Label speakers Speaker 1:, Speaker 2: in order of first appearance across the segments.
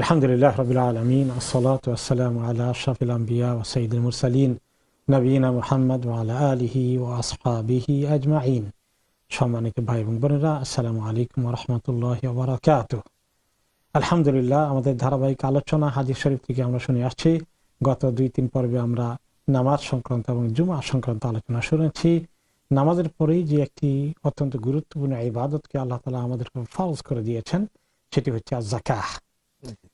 Speaker 1: আলহামদুলিল্লাহ রবিল আলমিন আসসালাত আসসালাম আল্লাহ আশরাফিল আম্বিয়া ও সঈদুল মুরসালিন নবীনা মোহাম্মদ ওয়ালা আলিহি ও আসহাবিহি আজমাইন সম্মানিত ভাই এবং বোনেরা আসসালামু আলাইকুম রহমতুল্লাহ বারাকাত আলহামদুলিল্লাহ আমাদের ধারাবাহিক আলোচনা হাজির শরীফ থেকে আমরা শুনে আসছি। গত দুই তিন পর্বে আমরা নামাজ সংক্রান্ত এবং জুমা সংক্রান্ত আলোচনা শুনেছি। নামাজের পরেই যে একটি অত্যন্ত গুরুত্বপূর্ণ ইবাদতকে আল্লাহ তালা আমাদের ফরজ করে দিয়েছেন, সেটি হচ্ছে জাকাহ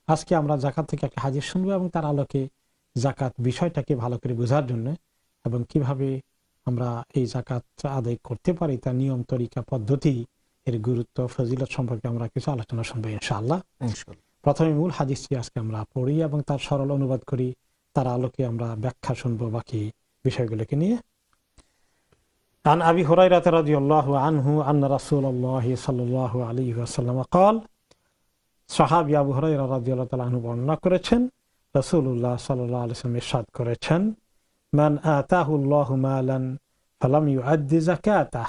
Speaker 1: আজকে আমরা জাকাত থেকে একটা হাজির শুনবো এবং তার আলোকে জাকাত বিষয়টাকে ভালো করে বোঝার জন্য এবং কিভাবে আমরা এই জাকাত আদায় করতে পারি তার নিয়ম তরিকা পদ্ধতি এর গুরুত্ব ফজিলত সম্পর্কে আমরা কিছু আলোচনা শুনবো ইনশাআল্লাহ প্রথমে মূল হাদিসটি আজকে আমরা পড়ি এবং তার সরল অনুবাদ করি তার আলোকে আমরা ব্যাখ্যা শুনবো বাকি বিষয়গুলোকে নিয়ে عن أبي هريرة رضي الله عنه أن رسول الله صلى الله عليه وسلم قال সাহাবি আবু তাআলা বর্ণনা করেছেন, রাসূলুল্লাহ সাল্লাল্লাহু আলাইহি ওয়াসাল্লাম ইরশাদ করেছেন, মান আতাহু আল্লাহু মালান ফালাম ইউআদ্দি যাকাতাহ।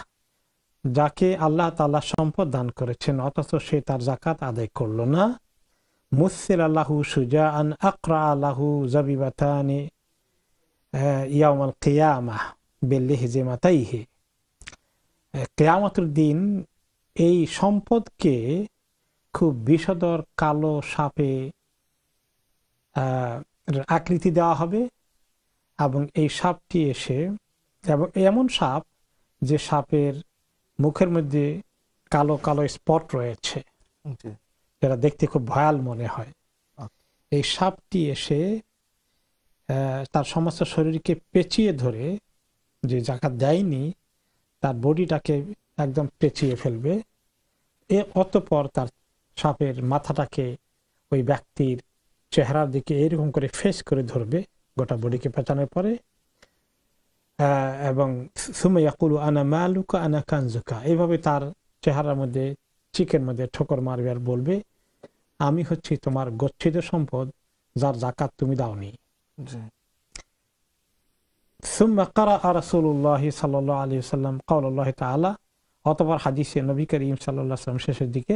Speaker 1: যাকে আল্লাহ তাআলা সম্পদ দান করেছেন, অথচ সে তার যাকাত আদায় করল না। মুসিল আল্লাহু সুজাআন আকরা আলাহু জাবিবাতানি ইয়াউমাল কিয়ামাহ বিল্লিহিজিমাতাইহি কিয়ামতের দিন এই সম্পদকে খুব বিষদর কালো সাপে আকৃতি দেওয়া হবে এবং এই সাপটি এসে এবং এমন সাপ যে সাপের মুখের মধ্যে কালো কালো স্পট রয়েছে। যেটা দেখতে খুব ভয়াল মনে হয়। এই সাপটি এসে তার সমস্ত শরীরকে পেঁচিয়ে ধরে যে জাকাত দেয়নি তার বডিটাকে একদম পেঁচিয়ে ফেলবে। এ অতপর তার সাপের মাথাটাকে ওই ব্যক্তির চেহারার দিকে এরকম করে ফেস করে ধরবে গোটা বডিকে পেঁচানোর পরে এবং সুমাইয়াকুলু আনা মালুকা আনা কানজুকা। এইভাবে তার চেহারার মধ্যে চিকের মধ্যে ঠোকর মারবে আর বলবে আমি হচ্ছি তোমার গচ্ছিত সম্পদ যার জাকাত তুমি দাওনি। অতঃপর হাদিসে নবী করিম ওয়াসাল্লাম শেষের দিকে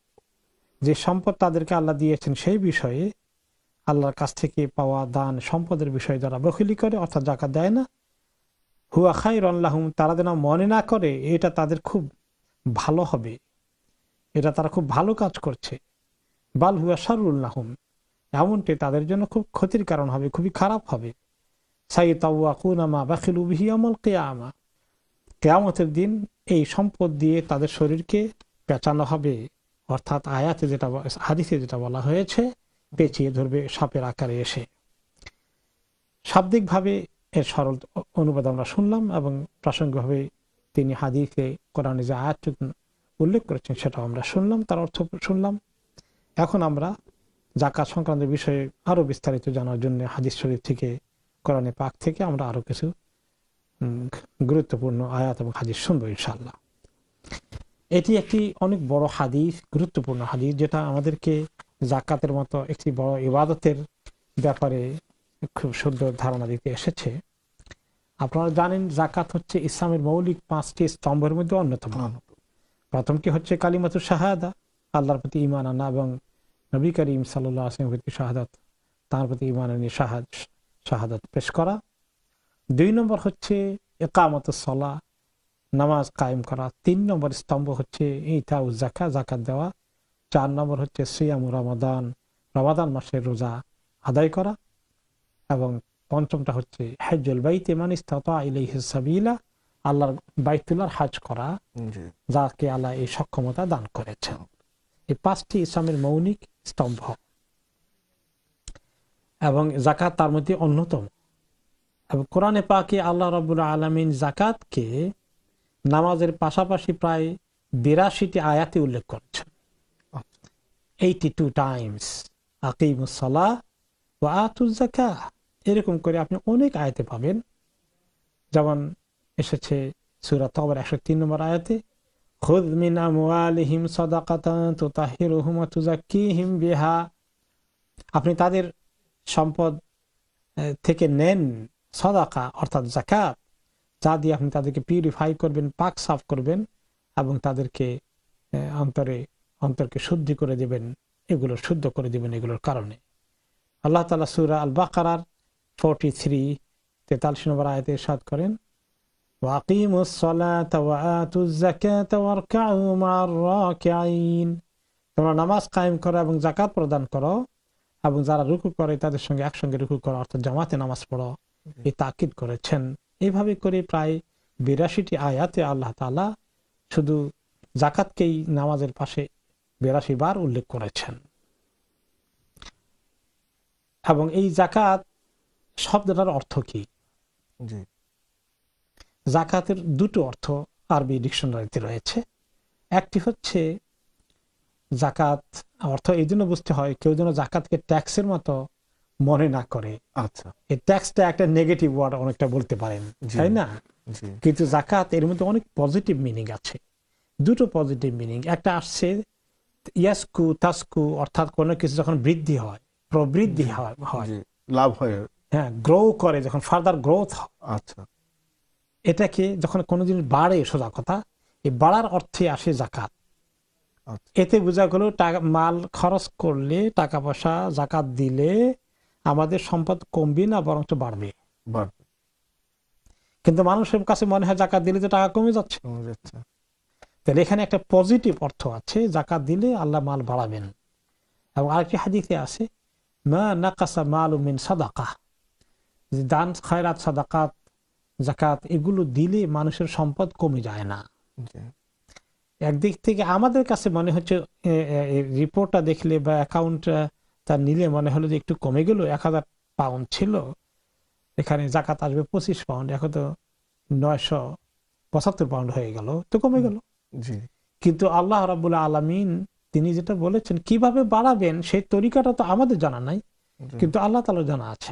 Speaker 1: যে সম্পদ তাদেরকে আল্লাহ দিয়েছেন সেই বিষয়ে আল্লাহর কাছ থেকে পাওয়া দান সম্পদের বিষয়ে যারা বখিলি করে, অর্থাৎ জাকাত দেয় না, হুয়া খাই রল্লাহুম তারা যেন মনে না করে এটা তাদের খুব ভালো হবে, এটা তারা খুব ভালো কাজ করছে। বাল হুয়া সারুল্লাহম এমনটি তাদের জন্য খুব ক্ষতির কারণ হবে, খুবই খারাপ হবে। সাই তাউয়াকুনামা বাখিলু বিহি আমল কেয়ামা, কেয়ামতের দিন এই সম্পদ দিয়ে তাদের শরীরকে পেঁচানো হবে। অর্থাৎ আয়াতে যেটা হাদিসে যেটা বলা হয়েছে, পেঁচিয়ে ধরবে সাপের আকারে এসে। শাব্দিকভাবে এর সরল অনুবাদ আমরা শুনলাম এবং প্রাসঙ্গিকভাবে তিনি হাদিসে, কোরআনে যে আয়াত উল্লেখ করেছেন সেটাও আমরা শুনলাম, তার অর্থ শুনলাম। এখন আমরা জাকাত সংক্রান্ত বিষয়ে আরও বিস্তারিত জানার জন্য হাদিস শরীফ থেকে, কোরআনে পাক থেকে আমরা আরও কিছু গুরুত্বপূর্ণ আয়াত এবং হাদিস শুনব ইনশাল্লাহ এটি একটি অনেক বড় হাদিস, গুরুত্বপূর্ণ হাদিস, যেটা আমাদেরকে জাকাতের মতো একটি বড় ইবাদতের ব্যাপারে খুব সুন্দর ধারণা দিতে এসেছে। আপনারা জানেন জাকাত হচ্ছে ইসলামের মৌলিক পাঁচটি স্তম্ভের মধ্যে অন্যতম। প্রথমটি হচ্ছে কালিমাতু শাহাদা, আল্লাহর প্রতি ইমান আনা এবং নবী করিম সাল্লাহ আসলামের প্রতি শাহাদাত, তার প্রতি ইমান আনি শাহাদ, শাহাদাত পেশ করা। দুই নম্বর হচ্ছে একামত সলা নামাজ কায়েম করা। তিন নম্বর স্তম্ভ হচ্ছে ইটা জাকা জাকাত দেওয়া। চার নম্বর হচ্ছে সিয়ামু রমাদান। রমাদান মাসের রোজা আদায় করা। এবং পঞ্চমটা হচ্ছে হেজুল বাইতে মান সাবিলা আল্লাহর বাইতুল্লাহর হাজ করা যাকে আল্লাহ এই সক্ষমতা দান করেছেন। এই পাঁচটি ইসলামের মৌলিক স্তম্ভ। এবং জাকাত তার মধ্যে অন্যতম। এবং কোরআনে পাকে আল্লাহ রবুল্লা আলমিন জাকাতকে নামাজের পাশাপাশি প্রায় বিরাশিটি আয়াতে উল্লেখ করেছেন। এইটি টু টাইমস আকিমুসলা ও এরকম করে আপনি অনেক আয়াতে পাবেন। যেমন এসেছে সুরাত একশো তিন নম্বর আয়াতে আপনি তাদের সম্পদ থেকে নেন সদাকা, অর্থাৎ জাকাত যা দিয়ে আপনি তাদেরকে পিউরিফাই করবেন পাক সাফ করবেন এবং তাদেরকে অন্তরে অন্তরকে শুদ্ধি করে দেবেন এগুলো শুদ্ধ করে দেবেন এগুলোর কারণে। আল্লাহ তালা সুরা আল বাকার ফোরটি থ্রি তেতাল্লিশ নম্বর আয়তে সাদ করেন তোমরা নামাজ কায়েম করো এবং জাকাত প্রদান করো এবং যারা রুকু করে তাদের সঙ্গে একসঙ্গে রুকু করো অর্থাৎ জামাতে নামাজ পড়ো। এই তাকিদ করেছেন। এইভাবে করে প্রায় বিরাশিটি আয়াতে আল্লাহ তালা শুধু জাকাতকেই নামাজের পাশে বিরাশি বার উল্লেখ করেছেন। এবং এই জাকাত শব্দটার অর্থ কি? জাকাতের দুটো অর্থ আরবি ডিকশনারিতে রয়েছে। একটি হচ্ছে জাকাত অর্থ এই জন্য বুঝতে হয় কেউ যেন জাকাতকে ট্যাক্সের মতো মনে না করে।
Speaker 2: আচ্ছা।
Speaker 1: এই ট্যাক্সটা একটা নেগেটিভ ওয়ার্ড অনেকটা বলতে পারেন তাই না? কিন্তু জাকাত এর মধ্যে অনেক পজিটিভ মিনিং আছে। দুটো পজিটিভ মিনিং একটা আসছে ইয়াসকু তাসকু অর্থাৎ কোনো কিছু যখন বৃদ্ধি হয় প্রবৃদ্ধি হয়
Speaker 2: লাভ হয়।
Speaker 1: হ্যাঁ গ্রো করে যখন ফার্দার গ্রোথ হয়।
Speaker 2: আচ্ছা।
Speaker 1: এটাকে যখন কোনো জিনিস বাড়ে সোজা কথা এই বাড়ার অর্থে আসে জাকাত
Speaker 2: আচ্ছা।
Speaker 1: এতে বোঝা গেল টাকা মাল খরচ করলে টাকা পয়সা জাকাত দিলে আমাদের সম্পদ কমবে না বরং বাড়বে। কিন্তু মানুষের কাছে মনে হয় জাকাত দিলে তো টাকা কমে যাচ্ছে। তাহলে এখানে একটা পজিটিভ অর্থ আছে জাকাত দিলে আল্লাহ মাল বাড়াবেন। এবং আরেকটি হাদিতে আছে মা নাকাসা মাল মিন সাদাকা। দান খায়রাত সাদাকাত জাকাত এগুলো দিলে মানুষের সম্পদ কমে যায় না। একদিক থেকে আমাদের কাছে মনে হচ্ছে রিপোর্টটা দেখলে বা অ্যাকাউন্ট তার নিলে মনে হলো যে একটু কমে গেল এক হাজার পাউন্ড ছিল। এখানে জাকাত আসবে পঁচিশ পাউন্ড এখন তো নয়শো পঁচাত্তর পাউন্ড হয়ে গেল তো কমে গেল। কিন্তু আল্লাহ রাবুল আলমিন তিনি যেটা বলেছেন কীভাবে বাড়াবেন সেই তরিকাটা তো আমাদের জানা নাই কিন্তু আল্লাহ তালা জানা আছে।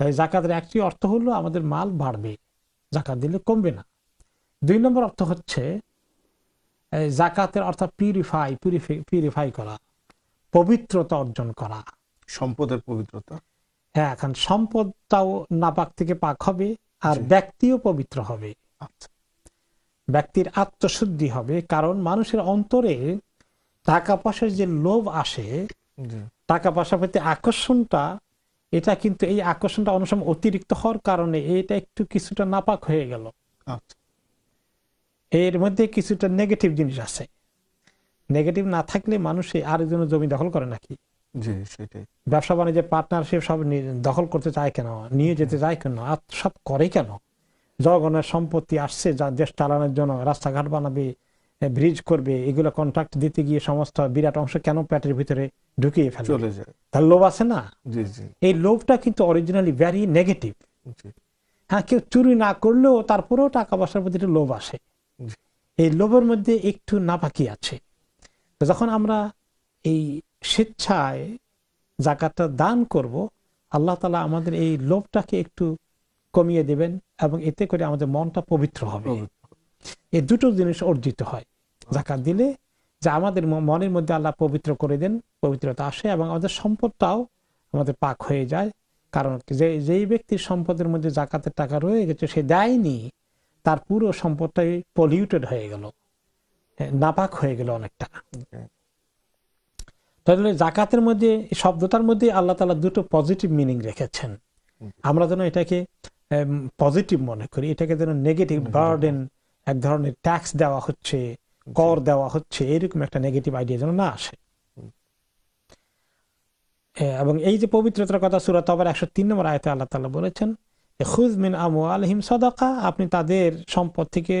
Speaker 1: তাই জাকাতের একটি অর্থ হলো আমাদের মাল বাড়বে জাকাত দিলে কমবে না। দুই নম্বর অর্থ হচ্ছে জাকাতের অর্থাৎ পিউরিফাই পিউরিফাই করা। পবিত্রতা অর্জন করা।
Speaker 2: সম্পদের পবিত্রতা।
Speaker 1: হ্যাঁ এখন সম্পদটাও নাপাক থেকে পাক হবে আর ব্যক্তিও পবিত্র হবে।
Speaker 2: আচ্ছা।
Speaker 1: ব্যক্তির আত্মশুদ্ধি হবে কারণ মানুষের অন্তরে টাকা পয়সার যে লোভ আসে টাকা পয়সা প্রতি আকর্ষণটা এটা কিন্তু এই আকর্ষণটা অনেক সময় অতিরিক্ত হওয়ার কারণে এটা একটু কিছুটা নাপাক হয়ে গেল।
Speaker 2: আচ্ছা।
Speaker 1: এর মধ্যে কিছুটা নেগেটিভ জিনিস আছে। নেগেটিভ না থাকলে মানুষ আরেকজনের জমি দখল করে নাকি? ব্যবসা বাণিজ্যের পার্টনারশিপ সব দখল করতে চায় কেন? নিয়ে যেতে চায় কেন? আর সব করে কেন? জনগণের সম্পত্তি আসছে যা দেশ চালানোর জন্য রাস্তাঘাট বানাবে ব্রিজ করবে এগুলো কন্ট্রাক্ট দিতে গিয়ে সমস্ত বিরাট অংশ কেন প্যাটের ভিতরে ঢুকিয়ে ফেলে? তার লোভ আছে না? এই লোভটা কিন্তু অরিজিনালি ভ্যারি নেগেটিভ হ্যাঁ কেউ চুরি না করলেও তারপরেও টাকা পয়সার প্রতি লোভ আসে। এই লোভের মধ্যে একটু নাপাকি আছে। যখন আমরা এই স্বেচ্ছায় জাকাতটা দান করব আল্লাহ তালা আমাদের এই লোভটাকে একটু কমিয়ে দেবেন এবং এতে করে আমাদের মনটা পবিত্র হবে। এই দুটো জিনিস অর্জিত হয়। জাকাত দিলে যে আমাদের মনের মধ্যে আল্লাহ পবিত্র করে দেন পবিত্রতা আসে এবং আমাদের সম্পদটাও আমাদের পাক হয়ে যায়। কারণ যে যেই ব্যক্তির সম্পদের মধ্যে জাকাতের টাকা রয়ে গেছে সে দেয়নি তার পুরো সম্পদটাই পলিউটেড হয়ে গেল। নাপাক হয়ে গেল অনেকটা। তাহলে জাকাতের মধ্যে শব্দটার মধ্যে আল্লাহ তালা দুটো পজিটিভ মিনিং রেখেছেন। আমরা যেন এটাকে পজিটিভ মনে করি এটাকে যেন নেগেটিভ বার্ডেন এক ধরনের ট্যাক্স দেওয়া হচ্ছে কর দেওয়া হচ্ছে এরকম একটা নেগেটিভ আইডিয়া যেন না আসে। এবং এই যে পবিত্রতার কথা সুরাত আবার একশো তিন নম্বর আয়তে আল্লাহ তালা বলেছেন খুজ মিন আমু আলহিম সদাকা আপনি তাদের সম্পদ থেকে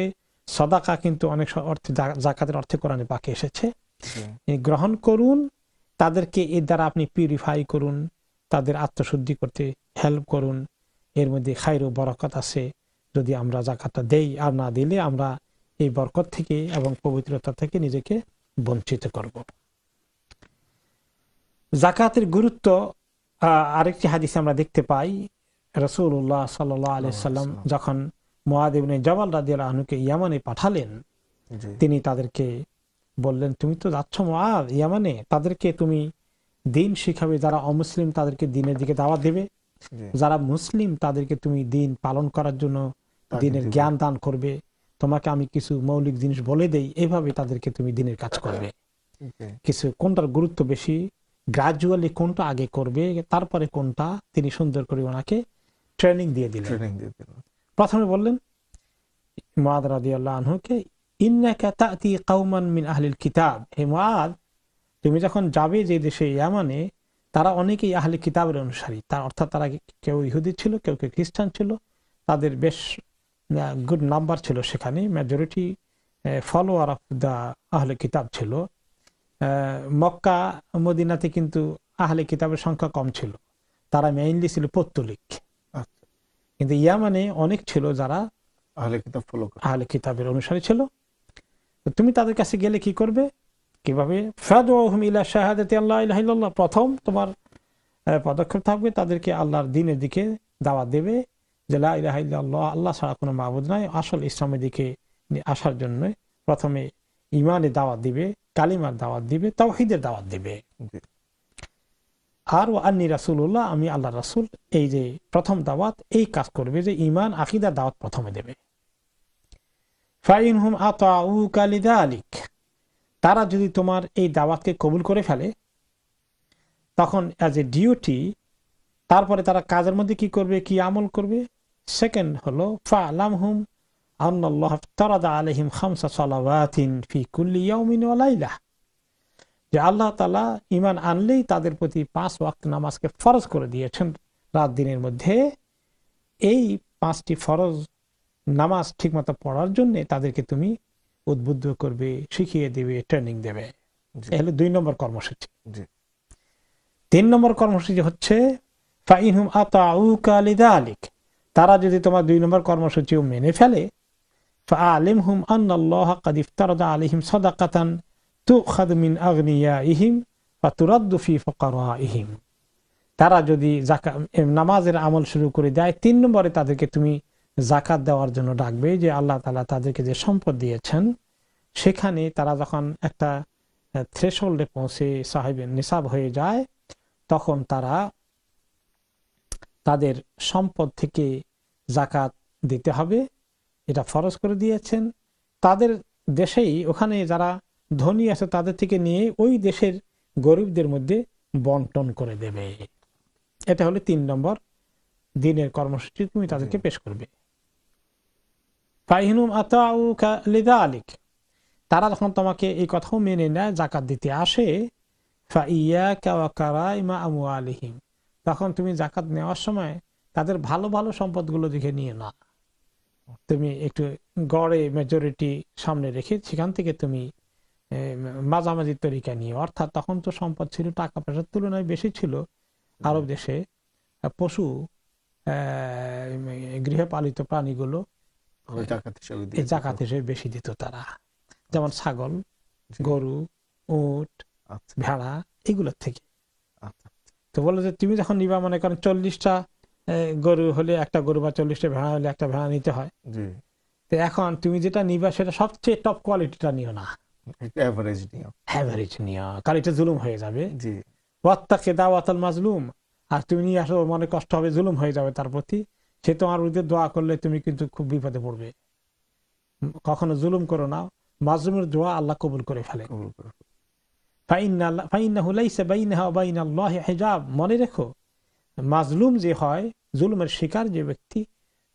Speaker 1: সদাকা কিন্তু অনেক অর্থে জাকাতের অর্থে কোরআনে পাকে এসেছে। গ্রহণ করুন তাদেরকে এর দ্বারা আপনি পিউরিফাই করুন তাদের আত্মশুদ্ধি করতে হেল্প করুন। এর মধ্যে খাইরো বরকত আছে। যদি আমরা জাকাতটা দেই আর না দিলে আমরা এই বরকত থেকে এবং পবিত্রতা থেকে নিজেকে বঞ্চিত করব। জাকাতের গুরুত্ব আহ, আরেকটি হাদিসে আমরা দেখতে পাই। রসুল্লাহ সাল্লাহ সাল্লাম যখন মোয়াদিবনে জবাল রাদিয়াল আহনুকে ইয়ামানে পাঠালেন। তিনি তাদেরকে বললেন তুমি তো যাচ্ছ মোয়াদ ইয়ামানে তাদেরকে তুমি দিন শিখাবে যারা অমুসলিম তাদেরকে দিনের দিকে দাওয়াত দেবে। যারা মুসলিম তাদেরকে তুমি দিন পালন করার জন্য দিনের জ্ঞান দান করবে। তোমাকে আমি কিছু মৌলিক জিনিস বলে দেই এভাবে তাদেরকে তুমি দিনের কাজ করবে। কিছু কোনটার গুরুত্ব বেশি? গ্রাজুয়ালি কোনটা আগে করবে তারপরে কোনটা? তিনি সুন্দর করে ওনাকে ট্রেনিং দিয়ে দিলেন।
Speaker 2: ট্রেনিং দিয়ে দিল
Speaker 1: প্রথমে বললেন, মুআদ রাদিয়াল্লাহু আনহুকে কওমান মিন কিতাব। হে তুমি যখন যাবে যে দেশে ইয়ামানে, তারা অনেকেই আহলি কিতাবের অনুসারী। তার অর্থাৎ তারা কেউ ইহুদি ছিল, কেউ কেউ খ্রিস্টান ছিল, তাদের বেশ গুড নাম্বার ছিল সেখানে মেজরিটি ফলোয়ার অফ দ্য আহলে কিতাব ছিল। মক্কা, মদিনাতে কিন্তু আহলে কিতাবের সংখ্যা কম ছিল। তারা মেইনলি ছিল পত্তলিক। কিন্তু ইয়ামানে অনেক ছিল যারা
Speaker 2: আহলে কিতাব ফলো
Speaker 1: আহলে কিতাবের অনুসারী ছিল। তুমি তাদের কাছে গেলে কি করবে? কীভাবে? প্রথম তোমার পদক্ষেপ থাকবে তাদেরকে আল্লাহর দিনের দিকে দাওয়াত দেবে যে লা ইলাহা ইল্লাল্লাহ আল্লাহ ছাড়া কোনো মাবুদ নাই। আসল ইসলামের দিকে আসার জন্য প্রথমে ইমানের দাওয়াত দিবে কালিমার দাওয়াত দিবে তাওহীদের দাওয়াত দিবে। আর ও আন্নি রাসুল্লাহ আমি আল্লাহ রাসুল, এই যে প্রথম দাওয়াত, এই কাজ করবে যে ইমান আকিদার দাওয়াত প্রথমে দেবে। হুম আলিক তারা যদি তোমার এই দাওয়াতকে কবুল করে ফেলে, তখন অ্যাজ এ ডিউটি তারপরে তারা কাজের মধ্যে কি করবে, কি আমল করবে? সেকেন্ড হলো ফা আলাম হুম আল্লাহ আলহিম ফি কুল্লি যে আল্লাহ তালা ইমান আনলেই তাদের প্রতি পাঁচ ওয়াক্ত নামাজকে ফরজ করে দিয়েছেন। রাত দিনের মধ্যে এই পাঁচটি ফরজ নামাজ ঠিকমতো পড়ার জন্য তাদেরকে তুমি উদ্বুদ্ধ করবে শিখিয়ে দেবে ট্রেনিং দেবে। হলো দুই নম্বর কর্মসূচি। তিন নম্বর কর্মসূচি হচ্ছে আলিক তারা যদি তোমার দুই নম্বর কর্মসূচি মেনে ফেলে আলিম হুম আন্নাল্লাহ কাদিফতারদা আলিহিম সদাকাতান। তুখাদ মিন আগ্নিয়া ইহিম বা তুরাদ্দুফি ফকারা ইহিম তারা যদি নামাজের আমল শুরু করে দেয়, তিন নম্বরে তাদেরকে তুমি জাকাত দেওয়ার জন্য ডাকবে যে আল্লাহ তালা তাদেরকে যে সম্পদ দিয়েছেন, সেখানে তারা যখন একটা থ্রেশোল্ডে পৌঁছে সাহেবের নিসাব হয়ে যায়, তখন তারা তাদের সম্পদ থেকে জাকাত দিতে হবে। এটা ফরজ করে দিয়েছেন। তাদের দেশেই ওখানে যারা ধনী আছে তাদের থেকে নিয়ে ওই দেশের গরিবদের মধ্যে বন্টন করে দেবে। এটা হলো তিন নম্বর দিনের কর্মসূচি তুমি তাদেরকে পেশ করবে। ফাইহিনুম আতাউকা লিদালিক। তারা যখন তোমাকে এই কথাও মেনে নেয় জাকাত দিতে আসে আমওয়ালিহিম। তখন তুমি জাকাত নেওয়ার সময় তাদের ভালো ভালো সম্পদগুলো দেখে নিয়ে না তুমি একটু গড়ে মেজরিটি সামনে রেখে সেখান থেকে তুমি মাঝামাঝি তরিকা নিয়ে। অর্থাৎ তখন তো সম্পদ ছিল টাকা পয়সার তুলনায় বেশি ছিল আরব দেশে। পশু গৃহপালিত প্রাণীগুলো
Speaker 2: জাকাত হিসেবে
Speaker 1: বেশি দিত তারা। যেমন ছাগল গরু উট
Speaker 2: আচ্ছা।
Speaker 1: ভেড়া এগুলোর থেকে।
Speaker 2: আচ্ছা
Speaker 1: তো বলো যে তুমি যখন নিবা মনে করেন চল্লিশটা গরু হলে একটা গরু বা চল্লিশটা ভেড়া হলে একটা ভেড়া নিতে হয়। তো এখন তুমি যেটা নিবা সেটা সবচেয়ে টপ কোয়ালিটিটা নিও না।
Speaker 2: অ্যাভারেজ নিয়ম।
Speaker 1: অ্যাভারেজ নিও কারণ এটা জুলুম হয়ে যাবে।
Speaker 2: জি।
Speaker 1: ওয়াত্তাকে দাওয়াতাল মাজলুম। আর তুমি নিয়ে আসো মনে কষ্ট হবে জুলুম হয়ে যাবে তার প্রতি। সে তোমার বিরুদ্ধে দোয়া করলে তুমি কিন্তু খুব বিপদে পড়বে। কখনো জুলুম করো না। মাজলুমের দোয়া আল্লাহ কবুল করে ফেলে। মনে রেখো মাজলুম যে হয় জুলুমের শিকার যে ব্যক্তি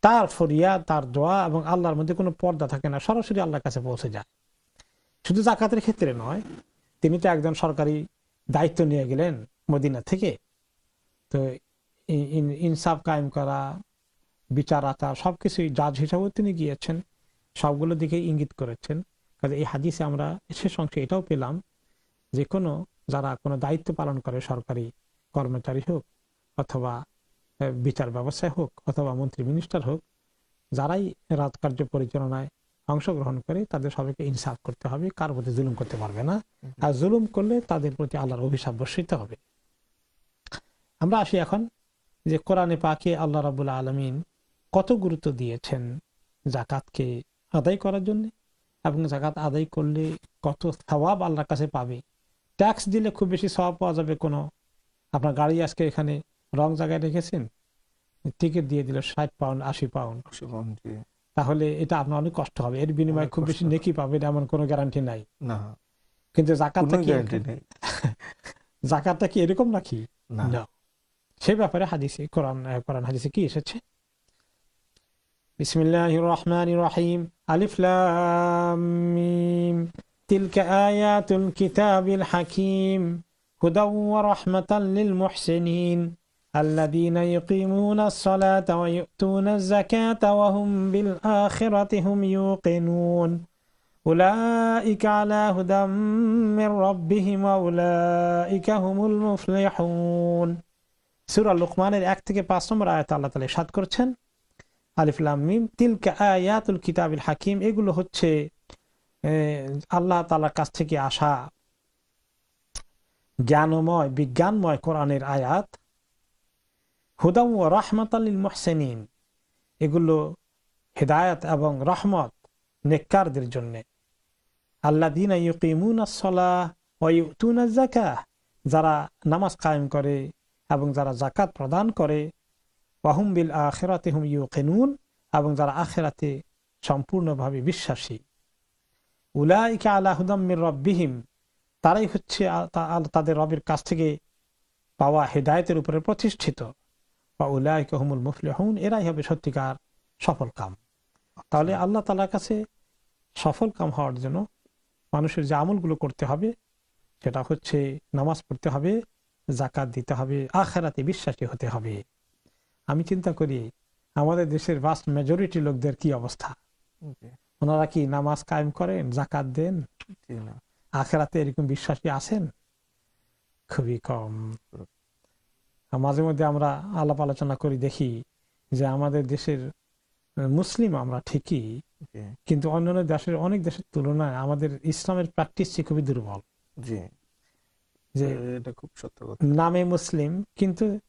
Speaker 1: তার ফরিয়া তার দোয়া এবং আল্লাহর মধ্যে কোনো পর্দা থাকে না। সরাসরি আল্লাহর কাছে পৌঁছে যায়। শুধু জাকাতের ক্ষেত্রে নয়, তিনি তো একজন সরকারি দায়িত্ব নিয়ে গেলেন মদিনা থেকে। তো ইনসাফ কায়েম করা, বিচার আচার সবকিছুই জাজ হিসাবেও তিনি গিয়েছেন, সবগুলো দিকে ইঙ্গিত করেছেন। কাজে এই হাদিসে আমরা শেষ অংশে এটাও পেলাম যে কোনো, যারা কোনো দায়িত্ব পালন করে সরকারি কর্মচারী হোক অথবা বিচার ব্যবসায় হোক অথবা মন্ত্রী, মিনিস্টার হোক, যারাই রাজকার্য পরিচালনায় অংশগ্রহণ করে তাদের সবাইকে ইনসাফ করতে হবে কার প্রতি জুলুম করতে পারবে না। আর জুলুম করলে তাদের প্রতি আল্লাহর অভিশাপ বর্ষিত হবে। আমরা আসি এখন যে কোরআনে পাকে আল্লাহ রাবুল আলমিন কত গুরুত্ব দিয়েছেন জাকাতকে আদায় করার জন্য? এবং জাকাত আদায় করলে কত সবাব আল্লাহর কাছে পাবে? ট্যাক্স দিলে খুব বেশি সবাব পাওয়া যাবে কোনো? আপনার গাড়ি আজকে এখানে রং জায়গায় রেখেছেন? টিকিট দিয়ে দিল ষাট পাউন্ড আশি পাউন্ড। তাহলে এটা আপনার অনেক কষ্ট হবে। এর বিনিময়ে খুব বেশি নেকি পাবেন এমন কোনো গ্যারান্টি নাই।
Speaker 2: না।
Speaker 1: কিন্তু জাকাতটা কি? জাকাতটা কি এরকম নাকি?
Speaker 2: না।
Speaker 1: না। ব্যাপারে হাদিসে কোরআন কোরআন হাদিসে কি এসেছে? বিসমিল্লাহির রহমানির রহিম। আলিফ লাম মিম। তিলকা আয়াতুল কিতাবিল হাকিম। হুদাও ওয়া রাহমাতাল লিল মুহসিনিন। الذين يقيمون الصلاة ويؤتون الزكاة وهم بالآخرة هم يوقنون أولئك على هدى من ربهم وأولئك هم المفلحون সুরা লুকমানের এক থেকে পাঁচ নম্বর আয়াত আল্লাহ তালা সাদ করছেন আলিফলাম মিম তিলকা আয়াতুল কিতাবিল হাকিম এগুলো হচ্ছে এ, আল্লাহ তালার কাছ থেকে আসা জ্ঞানময় বিজ্ঞানময় কোরআনের আয়াত হুদাম ও রহমত আলিল মোহসেনিন। এগুলো হেদায়ত এবং রহমত নেককারদের জন্যে। আল্লা দিন জাকা যারা নামাজ কায়েম করে এবং যারা জাকাত প্রদান করে। ওয়াহুম বিল আখেরাতে হুম ইউকিনুন এবং যারা আখেরাতে সম্পূর্ণভাবে বিশ্বাসী। উলাইকা আলা হুদাম্মির রব্বিহিম। তারাই হচ্ছে তাদের রবের কাছ থেকে পাওয়া হেদায়তের উপরে প্রতিষ্ঠিত। বা মুফলিহুন এরাই হবে সত্যিকার সফল কাম। তাহলে আল্লাহ তালার কাছে সফল কাম হওয়ার জন্য মানুষের যে আমলগুলো করতে হবে সেটা হচ্ছে নামাজ পড়তে হবে জাকাত দিতে হবে আখেরাতে বিশ্বাসী হতে হবে। আমি চিন্তা করি আমাদের দেশের ভাস্ট মেজরিটি লোকদের কি অবস্থা? ওনারা কি নামাজ কায়েম করেন জাকাত দেন? আখেরাতে এরকম বিশ্বাসী আছেন? খুবই কম। মাঝে মধ্যে আমরা আলাপ আলোচনা করি দেখি যে আমাদের দেশের মুসলিম আমরা ঠিকই কিন্তু অন্যান্য দেশের অনেক দেশের তুলনায় আমাদের ইসলামের প্র্যাকটিস খুবই দুর্বল। যে
Speaker 2: এটা খুব সত্য
Speaker 1: নামে মুসলিম কিন্তু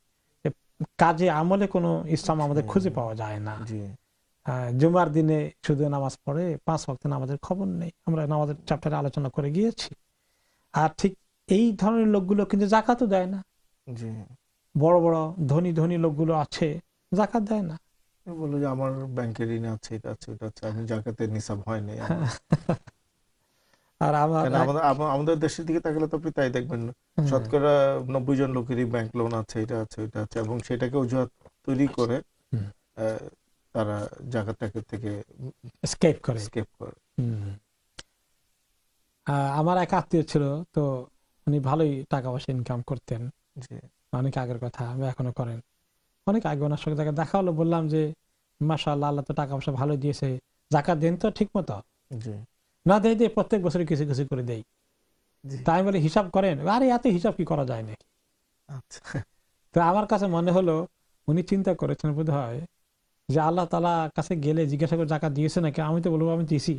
Speaker 1: কাজে আমলে কোনো ইসলাম আমাদের খুঁজে পাওয়া যায় না। জুমার দিনে শুধু নামাজ পড়ে পাঁচ ওয়াক্ত নামাজের খবর নেই। আমরা নামাজের চ্যাপ্টারে আলোচনা করে গিয়েছি। আর ঠিক এই ধরনের লোকগুলো কিন্তু জাকাতও দেয় না।
Speaker 2: জি।
Speaker 1: বড় বড় ধনী ধনী লোকগুলো আছে জাকাত দেয় না।
Speaker 2: বলল যে আমার ব্যাংকের ঋণ আছে এটা আছে ওটা আছে আমি জাকাতের নিসাব হয়নি আমার।
Speaker 1: আর আমার
Speaker 2: আমাদের দেশের দিকে তাকালে তো আপনি তাই দেখবেন শতকরা নব্বই জন লোকেরই ব্যাংক লোন আছে এটা আছে আছে এবং সেটাকে অজুহাত তৈরি করে তারা জাকাত টাকাত থেকে
Speaker 1: escape করে।
Speaker 2: স্কেপ করে।
Speaker 1: আমার এক আত্মীয় ছিল তো উনি ভালোই টাকা পয়সা ইনকাম করতেন। অনেক আগের কথা আমি এখনও করেন। অনেক আগে ওনার সঙ্গে দেখা দেখা হলো বললাম যে মাসা আল্লাহ তো টাকা পয়সা ভালো দিয়েছে। জাকাত দেন তো ঠিক মতো? না দেয় দিয়ে প্রত্যেক বছরে কিছু কিছু করে দেই। তাই বলে হিসাব করেন? আরে এত হিসাব কি করা যায় নাকি?
Speaker 2: আচ্ছা।
Speaker 1: তো আমার কাছে মনে হলো উনি চিন্তা করেছেন বোধ হয় যে আল্লাহ তালা কাছে গেলে জিজ্ঞাসা করে জাকাত দিয়েছে নাকি? আমি তো বলব আমি দিয়েছি।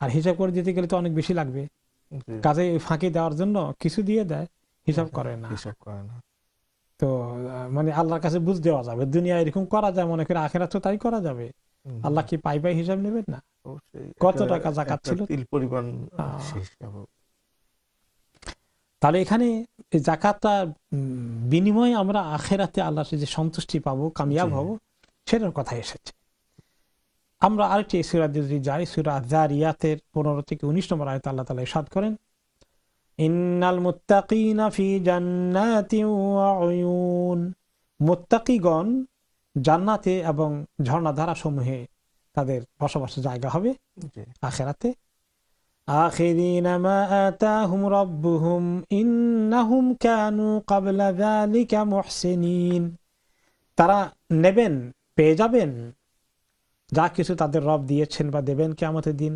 Speaker 1: আর হিসাব করে দিতে গেলে তো অনেক বেশি লাগবে। কাজে ফাঁকি দেওয়ার জন্য কিছু দিয়ে দেয়। হিসাব করে না
Speaker 2: হিসাব করে না
Speaker 1: তো মানে আল্লাহর কাছে বুঝ দেওয়া যাবে দুনিয়া এরকম করা যায় মনে করে আখেরা তো তাই করা যাবে আল্লাহ কি পাই পাই হিসাব নেবেন না কত টাকা জাকাত ছিল?
Speaker 2: পরিমাণ
Speaker 1: তাহলে এখানে এই জাকাতটা বিনিময়ে আমরা আখেরাতে আল্লাহ যে সন্তুষ্টি পাবো কামিয়াব। হব সেটার কথা এসেছে আমরা আরেকটি সুরা যদি যাই সুরা জারিয়াতের পনেরো থেকে উনিশ নম্বর আয়ত আল্লাহ তালা ইরশাদ করেন ইন্নাল মুত্তাকিনা ফি জান্নাতিন ওয়া উয়ুন মুত্তাকিগণ জান্নাতে এবং ঝর্ণাধারা সমূহে তাদের বসবাসের জায়গা হবে
Speaker 2: জি
Speaker 1: আখেরাতে آخذين ما آتاهم ربهم إنهم كانوا قبل ذلك محسنين তারা নেবেন পেয়ে যাবেন যা কিছু তাদের রব দিয়েছেন বা দেবেন কেমতের দিন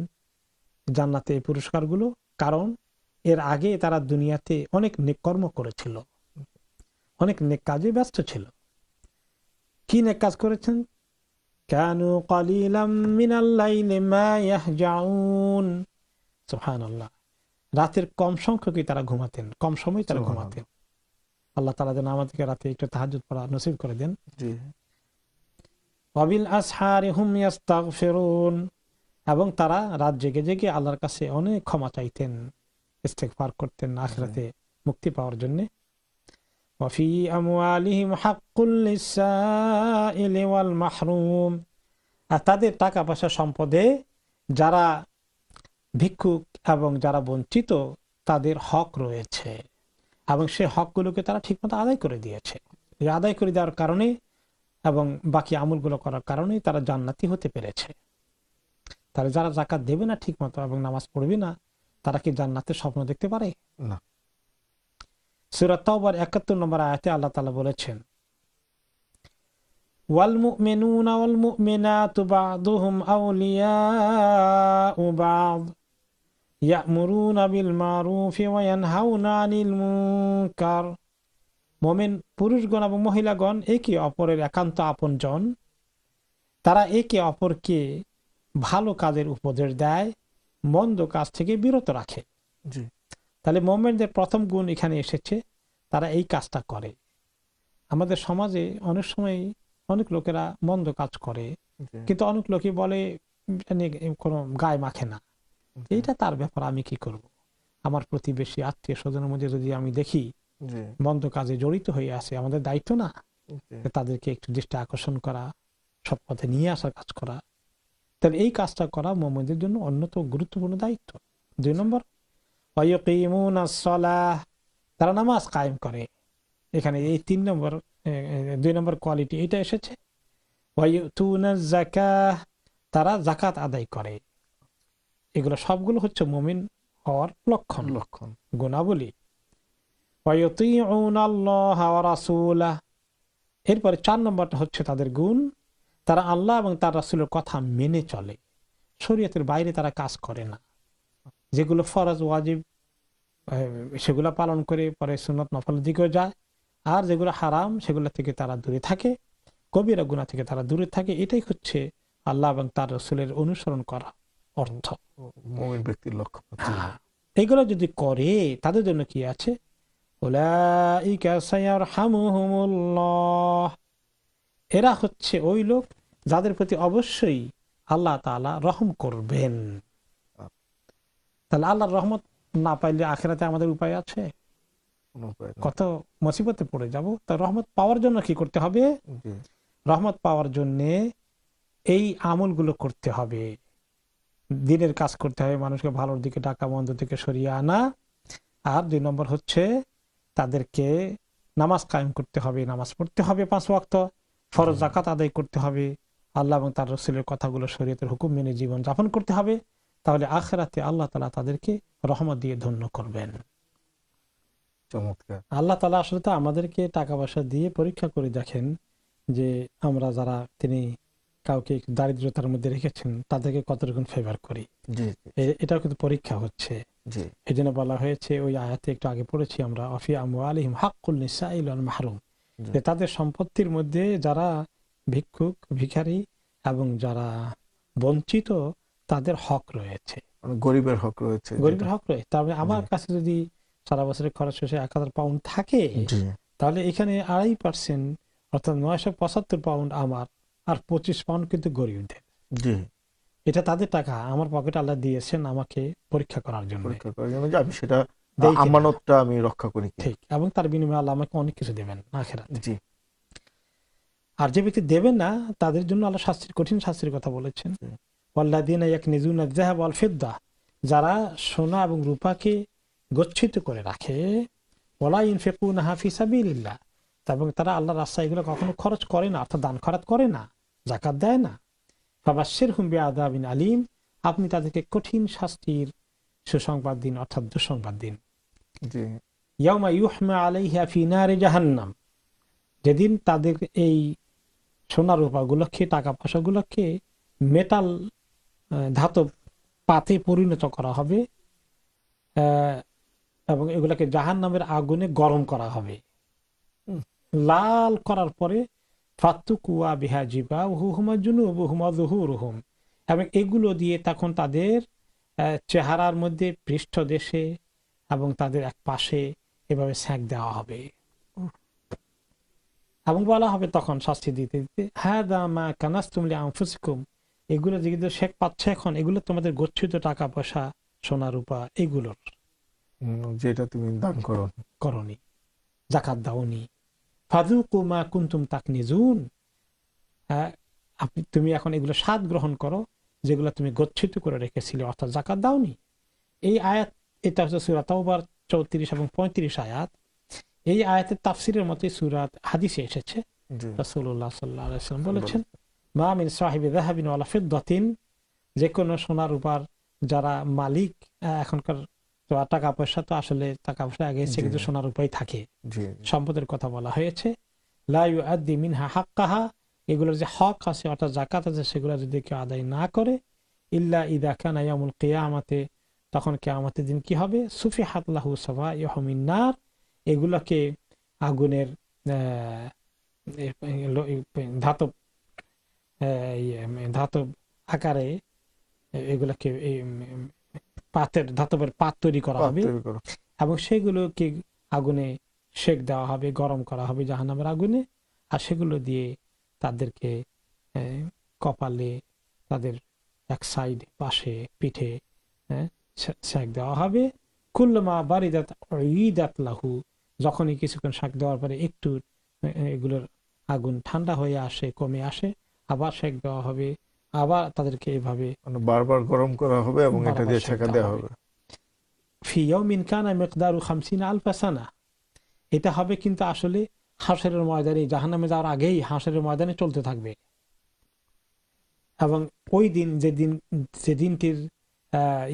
Speaker 1: জান্নাতে এই পুরস্কারগুলো কারণ এর আগে তারা দুনিয়াতে অনেক কর্ম করেছিল। অনেক নেক কাজে ব্যস্ত ছিল। কি নেক কাজ করেছেন? কেন রাতের কম সংখ্যকই তারা ঘুমাতেন কম সময় তারা ঘুমাতেন। আল্লাহ তালা যেন আমাদেরকে রাতে একটু তাহাজ পড়া নসিব করে দেন। এবং তারা রাত জেগে জেগে আল্লাহর কাছে অনেক ক্ষমা চাইতেন। ইস্তেগফার করতেন আখিরাতে মুক্তি পাওয়ার জন্য وفي أموالهم حق للسائل والمحروم আর তাদের টাকা পয়সা সম্পদে যারা ভিক্ষুক এবং যারা বঞ্চিত তাদের হক রয়েছে এবং সে হকগুলোকে তারা ঠিকমতো আদায় করে দিয়েছে এই আদায় করে দেওয়ার কারণে এবং বাকি আমলগুলো করার কারণেই তারা জান্নাতি হতে পেরেছে তাহলে যারা জাকাত দেবে না ঠিক মতো এবং নামাজ পড়বে না তারা কি জান্নাতের স্বপ্ন দেখতে পারে
Speaker 2: না।
Speaker 1: সুরাত তাওবার একাত্তর নম্বর আয়াতে আল্লাহ তালা বলেছেন والمؤمنون والمؤمنات بعضهم أولياء بعض يأمرون بالمعروف وينهون عن المنكر মোমেন পুরুষগণ এবং মহিলাগণ একে অপরের একান্ত আপনজন তারা একে অপরকে ভালো কাজের উপদেশ দেয় মন্দ কাজ থেকে বিরত রাখে। তাহলে মোমেনদের প্রথম গুণ এখানে এসেছে তারা এই কাজটা করে। আমাদের সমাজে অনেক সময় অনেক লোকেরা মন্দ কাজ করে কিন্তু অনেক লোকই বলে কোনো গায়ে মাখে না। এইটা তার ব্যাপার আমি কি করব। আমার প্রতিবেশী আত্মীয় স্বজনের মধ্যে যদি আমি দেখি মন্দ কাজে জড়িত হয়ে আছে আমাদের দায়িত্ব না। তাদেরকে একটু দৃষ্টি আকর্ষণ করা সব পথে নিয়ে আসার কাজ করা তাহলে এই কাজটা করা মোহাম্মদের জন্য অন্যতম গুরুত্বপূর্ণ দায়িত্ব। দুই নম্বর তারা নামাজ কায়েম করে। এখানে এই তিন নম্বর দুই নম্বর কোয়ালিটি এটা এসেছে। তারা জাকাত আদায় করে। এগুলো সবগুলো হচ্ছে মুমিন হওয়ার লক্ষণ।
Speaker 2: লক্ষণ।
Speaker 1: গুণাবলী। এরপরে চার নম্বরটা হচ্ছে তাদের গুণ। তারা আল্লাহ এবং তার রাসূলের কথা মেনে চলে। শরীয়তের বাইরে তারা কাজ করে না। যেগুলো ফরজ ওয়াজিব সেগুলো পালন করে পরে সুন্নত নফলের দিকেও যায়। আর যেগুলো হারাম সেগুলো থেকে তারা দূরে থাকে। কবিরা গুণা থেকে তারা দূরে থাকে। এটাই হচ্ছে আল্লাহ এবং তার রসুলের অনুসরণ করা অর্থ।
Speaker 2: ব্যক্তির লক্ষ্য জি।
Speaker 1: এগুলো যদি করে তাদের জন্য কি আছে? উলাইকা সায়ারহামুহুমুল্লাহ। এরা হচ্ছে ওই লোক যাদের প্রতি অবশ্যই আল্লাহ তাআলা রহম করবেন। তাহলে আল্লাহর রহমত না পাইলে আখেরাতে আমাদের উপায় আছে। কত মুসিবতে পড়ে যাব। তা রহমত পাওয়ার জন্য কি করতে হবে? রহমত পাওয়ার জন্য এই আমলগুলো করতে হবে। দিনের কাজ করতে হবে মানুষকে ভালোর দিকে ডাকা মন্দ থেকে সরিয়ে আনা। আর দুই নম্বর হচ্ছে তাদেরকে নামাজ কায়েম করতে হবে নামাজ পড়তে হবে পাঁচ ওয়াক্ত। ফরজ জাকাত আদায় করতে হবে। আল্লাহ এবং তার রসুলের কথাগুলো শরীয়তের হুকুম মেনে জীবন যাপন করতে হবে। তাহলে আখেরাতে আল্লাহ তালা তাদেরকে রহমত দিয়ে ধন্য করবেন। আল্লাহ তালা আসলে তো আমাদেরকে টাকা পয়সা দিয়ে পরীক্ষা করে দেখেন যে আমরা যারা তিনি কাউকে দারিদ্রতার মধ্যে রেখেছেন তাদেরকে কত রকম ফেভার করি এটাও কিন্তু পরীক্ষা হচ্ছে। এই জন্য বলা হয়েছে ওই আয়াতে একটু আগে পড়েছি আমরা অফি আমু আলিহিম হাক্কুল নিসাইল মাহরুম। যে তাদের সম্পত্তির মধ্যে যারা ভিক্ষুক ভিখারি এবং যারা বঞ্চিত তাদের হক রয়েছে।
Speaker 2: মানে গরিবের হক রয়েছে
Speaker 1: গরিবের হক রয়েছে। তবে আমার কাছে যদি সারা বছরের খরচ শেষে এক হাজার পাউন্ড থাকে তাহলে এখানে আড়াই পার্সেন্ট অর্থাৎ নয়শো পঁচাত্তর পাউন্ড আমার আর পঁচিশ পাউন্ড কিন্তু গরিবদের। এটা তাদের টাকা আমার পকেটে আল্লাহ দিয়েছেন আমাকে পরীক্ষা করার জন্য।
Speaker 2: পরীক্ষা করার জন্য। আমি সেটা। আমানতটা আমি রক্ষা করি
Speaker 1: ঠিক এবং তার বিনিময়ে আল্লাহ আমাকে অনেক কিছু দেবেন
Speaker 2: জি।
Speaker 1: আর যে ব্যক্তি দেবেন না তাদের জন্য আল্লাহ শাস্তির কঠিন শাস্তির কথা বলেছেন। যারা সোনা এবং রূপাকে গচ্ছিত করে রাখে এবং তারা আল্লাহর রাস্তায় এগুলো কখনো খরচ করে না অর্থাৎ দান খরাত করে না জাকাত দেয় না। ফাবাশির হুম আদাবিন আলিম আপনি তাদেরকে কঠিন শাস্তির সুসংবাদ দিন অর্থাৎ দুঃসংবাদ দিন।
Speaker 2: জি।
Speaker 1: ইয়াউমা ইউহমা আলাইহা ফি জাহান্নাম। যেদিন তাদের এই সোনা রূপাগুলোকে, টাকা পয়সাগুলোকে মেটাল ধাতব পাতে পরিণত করা হবে এবং এগুলোকে জাহান নামের আগুনে গরম করা হবে। লাল করার পরে এবং এগুলো দিয়ে তখন তাদের চেহারার মধ্যে পৃষ্ঠদেশে এবং তাদের এক পাশে এভাবে স্যাঁক দেওয়া হবে। এবং বলা হবে তখন শাস্তি দিতে দিতে হ্যাঁ দা মা কানাস তুমলি আনফুসিকুম এগুলো যেগুলো শেখ পাচ্ছে এখন এগুলো তোমাদের গচ্ছিত টাকা পয়সা সোনা রূপা এগুলোর।
Speaker 2: যেটা তুমি দান করো
Speaker 1: করনি জাকাত দাওনি। ফাদুকু মা কুন্তুম তাকনিজুন। হ্যাঁ, আপনি তুমি এখন এগুলো স্বাদ গ্রহণ করো যেগুলো তুমি গচ্ছিত করে রেখেছিলে অর্থাৎ জাকাত দাওনি। এই আয়াত এটা হচ্ছে সুরাত তাওবার চৌত্রিশ এবং পঁয়ত্রিশ আয়াত এই আয়াতের তাফসিরের মতোই সুরাত হাদিসে এসেছে বলেছেন মা মিন সাহিবি যাহাবিন ওয়ালা ফিদ্দাতিন যে কোনো সোনার রূপার যারা মালিক এখনকার টাকা পয়সা তো আসলে টাকা পয়সা আগে এসে কিন্তু সোনার উপায় থাকে সম্পদের কথা বলা হয়েছে লা ইউআদ্দি মিনহা হাক্কাহা এগুলোর যে হক আছে অর্থাৎ জাকাত আছে সেগুলো যদি কেউ আদায় না করে ইল্লা ইদা কানা ইয়ামুল কিয়ামাতে তখন কিয়ামতের দিন কি হবে? সুফি হাতলাহু সাফা ইহমিন নার। এগুলোকে আগুনের ধাতব ইয়ে, ধাতব আকারে এগুলাকে পাতের ধাতবের পাত তৈরি করা হবে এবং সেগুলোকে আগুনে সেক দেওয়া হবে গরম করা হবে জাহান্নামের আগুনে। আর সেগুলো দিয়ে তাদেরকে কপালে তাদের এক সাইড পাশে পিঠে হ্যাঁ, সেক দেওয়া হবে। কুল্লমা বারিদাত ঈদাত লাহু। যখনই কিছুক্ষণ শাক দেওয়ার পরে একটু এগুলোর আগুন ঠান্ডা হয়ে আসে কমে আসে আবার সেক দেওয়া হবে আবার তাদেরকে এভাবে
Speaker 2: মানে বারবার গরম করা হবে এবং এটা দিয়ে ছেঁকা
Speaker 1: দেওয়া হবে। কানা মিকদারু খামসিনা আলফা সানা। এটা হবে কিন্তু আসলে হাসরের ময়দানে জাহান্নামে যাওয়ার আগেই হাসরের ময়দানে চলতে থাকবে। এবং ওই দিন যেদিন যে দিনটির আহ,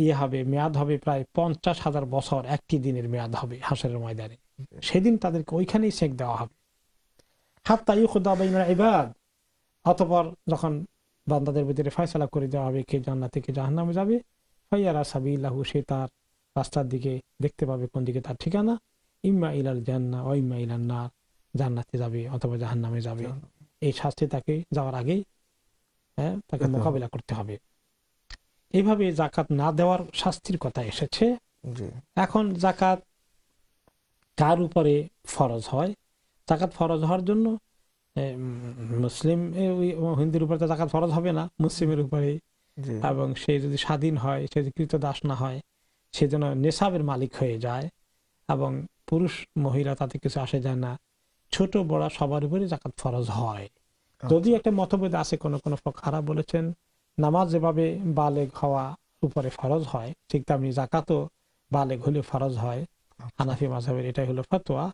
Speaker 1: ইয়ে হবে মেয়াদ হবে প্রায় পঞ্চাশ হাজার বছর একটি দিনের মেয়াদ হবে হাসরের ময়দানে। সেদিন তাদেরকে ওইখানেই সেক দেওয়া হবে। হাত্তা ইউখুদা বাইনাল ইবাদ অতপর যখন বান্দাদের ভিতরে ফয়সালা করে দেওয়া হবে কে জান্নাতে কে জাহান্নামে যাবে ফাইয়ারা সাবিল্লাহু সে তার রাস্তার দিকে দেখতে পাবে কোন দিকে তার ঠিকানা। ইম্মা ইলাল জান্না ও ইম্মা ইলাল না জান্নাতে যাবে অথবা জাহান্নামে যাবে। এই শাস্তি তাকে যাওয়ার আগেই হ্যাঁ তাকে মোকাবিলা করতে হবে। এইভাবে জাকাত না দেওয়ার শাস্তির কথা এসেছে। এখন জাকাত কার উপরে ফরজ হয়? জাকাত ফরজ হওয়ার জন্য মুসলিম হিন্দুর উপরে তো জাকাত ফরজ হবে না মুসলিমের উপরে। এবং সে যদি স্বাধীন হয় সে যদি কৃত দাস না হয় সে যেন নেশাবের মালিক হয়ে যায়। এবং পুরুষ মহিলা তাতে কিছু আসে যায় না। ছোট বড় সবার উপরে জাকাত ফরজ হয়। যদি একটা মতভেদ আছে কোনো কোনো ফকারা বলেছেন নামাজ যেভাবে বালেগ হওয়া উপরে ফরজ হয় ঠিক তেমনি জাকাতও বালেগ হলে ফরজ হয়। হানাফি মাঝহের এটাই হলো ফতোয়া।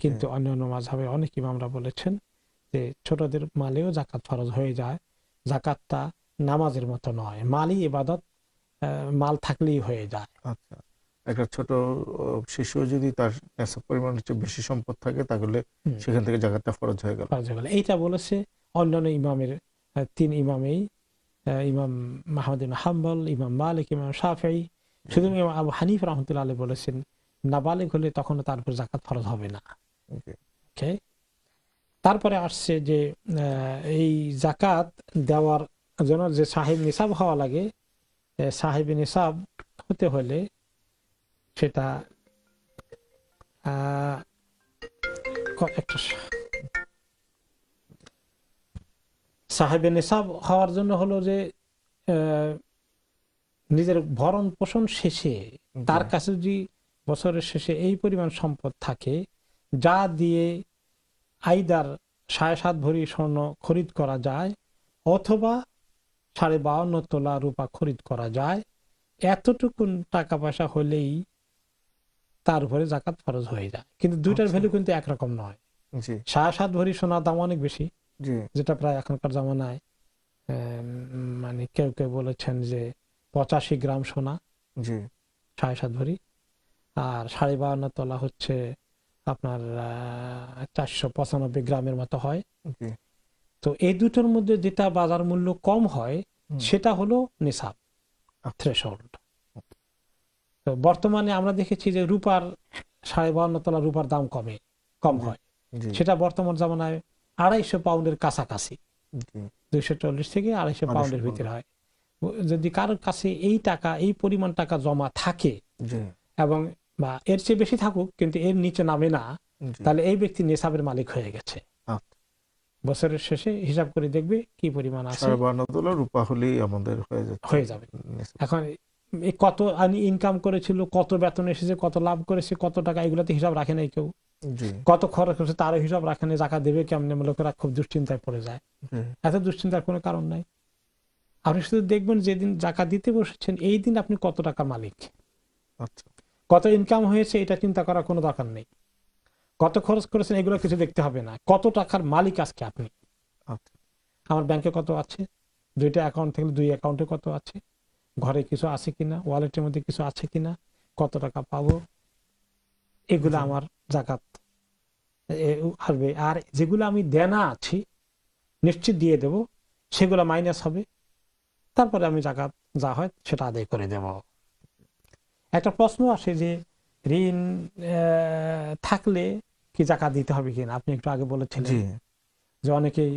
Speaker 1: কিন্তু অন্যান্য মাঝহের অনেক ইমামরা বলেছেন যে ছোটদের মালেও জাকাত ফরজ হয়ে যায়। জাকাতটা নামাজের মতো নয় মালই ইবাদত মাল থাকলেই হয়ে যায়।
Speaker 2: আচ্ছা। একটা ছোট শিশু যদি তার পরিমাণ বেশি সম্পদ থাকে তাহলে সেখান থেকে জায়গাটা ফরজ হয়ে গেল।
Speaker 1: এইটা বলেছে অন্যান্য ইমামের তিন ইমামেই ইমাম মাহমুদ হাম্বল ইমাম মালিক ইমাম শাফি শুধু ইমাম আবু হানিফ রহমতুল্লাহ আলাইহি বলেছেন নাবালিক হলে তখন তার উপর জাকাত ফরজ হবে না। তারপরে আসছে যে আহ, এই জাকাত দেওয়ার জন্য যে সাহেব নিসাব হওয়া লাগে সাহেব নিসাব হতে হলে সেটা আহ, একটা সাহেবে নিসাব হওয়ার জন্য হলো যে আহ, নিজের ভরণ পোষণ শেষে তার কাছে যদি বছরের শেষে এই পরিমাণ সম্পদ থাকে যা দিয়ে আইদার সাড়ে সাত ভরি স্বর্ণ খরিদ করা যায় অথবা সাড়ে বাউন্ন তোলা রূপা খরিদ করা যায় এতটুকু টাকা পয়সা হলেই তার উপরে জাকাত ফরজ হয়ে যায়। কিন্তু দুইটার
Speaker 2: আচ্ছা।
Speaker 1: ভ্যালু কিন্তু একরকম নয়। সাড়ে সাত ভরি সোনার দাম অনেক বেশি। যেটা প্রায় এখনকার জামানায় মানে কেউ কেউ বলেছেন যে পঁচাশি গ্রাম সোনা সাড়ে সাত ভরি। আর সাড়ে বাউন্ন তলা হচ্ছে আপনার চারশো পঁচানব্বই গ্রামের মতো হয়। তো এই দুটোর মধ্যে যেটা বাজার মূল্য কম হয় সেটা হলো নিসাব
Speaker 2: আচ্ছা।
Speaker 1: থ্রেশহোল্ড তো বর্তমানে আমরা দেখেছি যে রূপার সাড়ে বাউন্ন তলা রূপার দাম কমে কম হয়। সেটা বর্তমান জামানায় আড়াইশো পাউন্ডের কাছাকাছি। দুইশো চল্লিশ থেকে আড়াইশো পাউন্ডের ভিতরে হয়। যদি কারোর কাছে এই টাকা এই পরিমাণ টাকা জমা থাকে এবং বা এর চেয়ে বেশি থাকুক কিন্তু এর নিচে নামে না তাহলে এই ব্যক্তি নেশাবের মালিক হয়ে গেছে। বছরের শেষে হিসাব করে দেখবে কি পরিমাণ আছে।
Speaker 2: রূপা হলেই আমাদের হয়ে
Speaker 1: হয়ে যাবে। এখন কত ইনকাম করেছিল কত বেতন এসেছে কত লাভ করেছে কত টাকা এগুলোতে হিসাব রাখে নাই কেউ। কত খরচ করেছে তারও হিসাব রাখে নাই জাকাত দেবে কেমনে লোকেরা খুব দুশ্চিন্তায় পড়ে যায়। এত দুশ্চিন্তার কোনো কারণ নাই। আপনি শুধু দেখবেন যেদিন জাকাত দিতে বসেছেন এই দিন আপনি কত টাকা মালিক।
Speaker 2: আচ্ছা।
Speaker 1: কত ইনকাম হয়েছে এটা চিন্তা করার কোনো দরকার নেই। কত খরচ করেছেন এগুলো কিছু দেখতে হবে না। কত টাকার মালিক আজকে আপনি?
Speaker 2: আচ্ছা।
Speaker 1: আমার ব্যাংকে কত আছে? দুইটা অ্যাকাউন্ট থেকে দুই অ্যাকাউন্টে কত আছে? ঘরে কিছু আছে কিনা? ওয়ালেটের মধ্যে কিছু আছে কিনা? কত টাকা পাবো? এগুলো আমার জাকাত আসবে। আর যেগুলো আমি দেনা আছি নিশ্চিত দিয়ে দেব সেগুলো মাইনাস হবে। তারপরে আমি জাকাত যা হয় সেটা আদায় করে দেব। একটা প্রশ্ন আসে যে ঋণ থাকলে কি জাকাত দিতে হবে কিনা? আপনি একটু আগে বলেছিলেন যে অনেকেই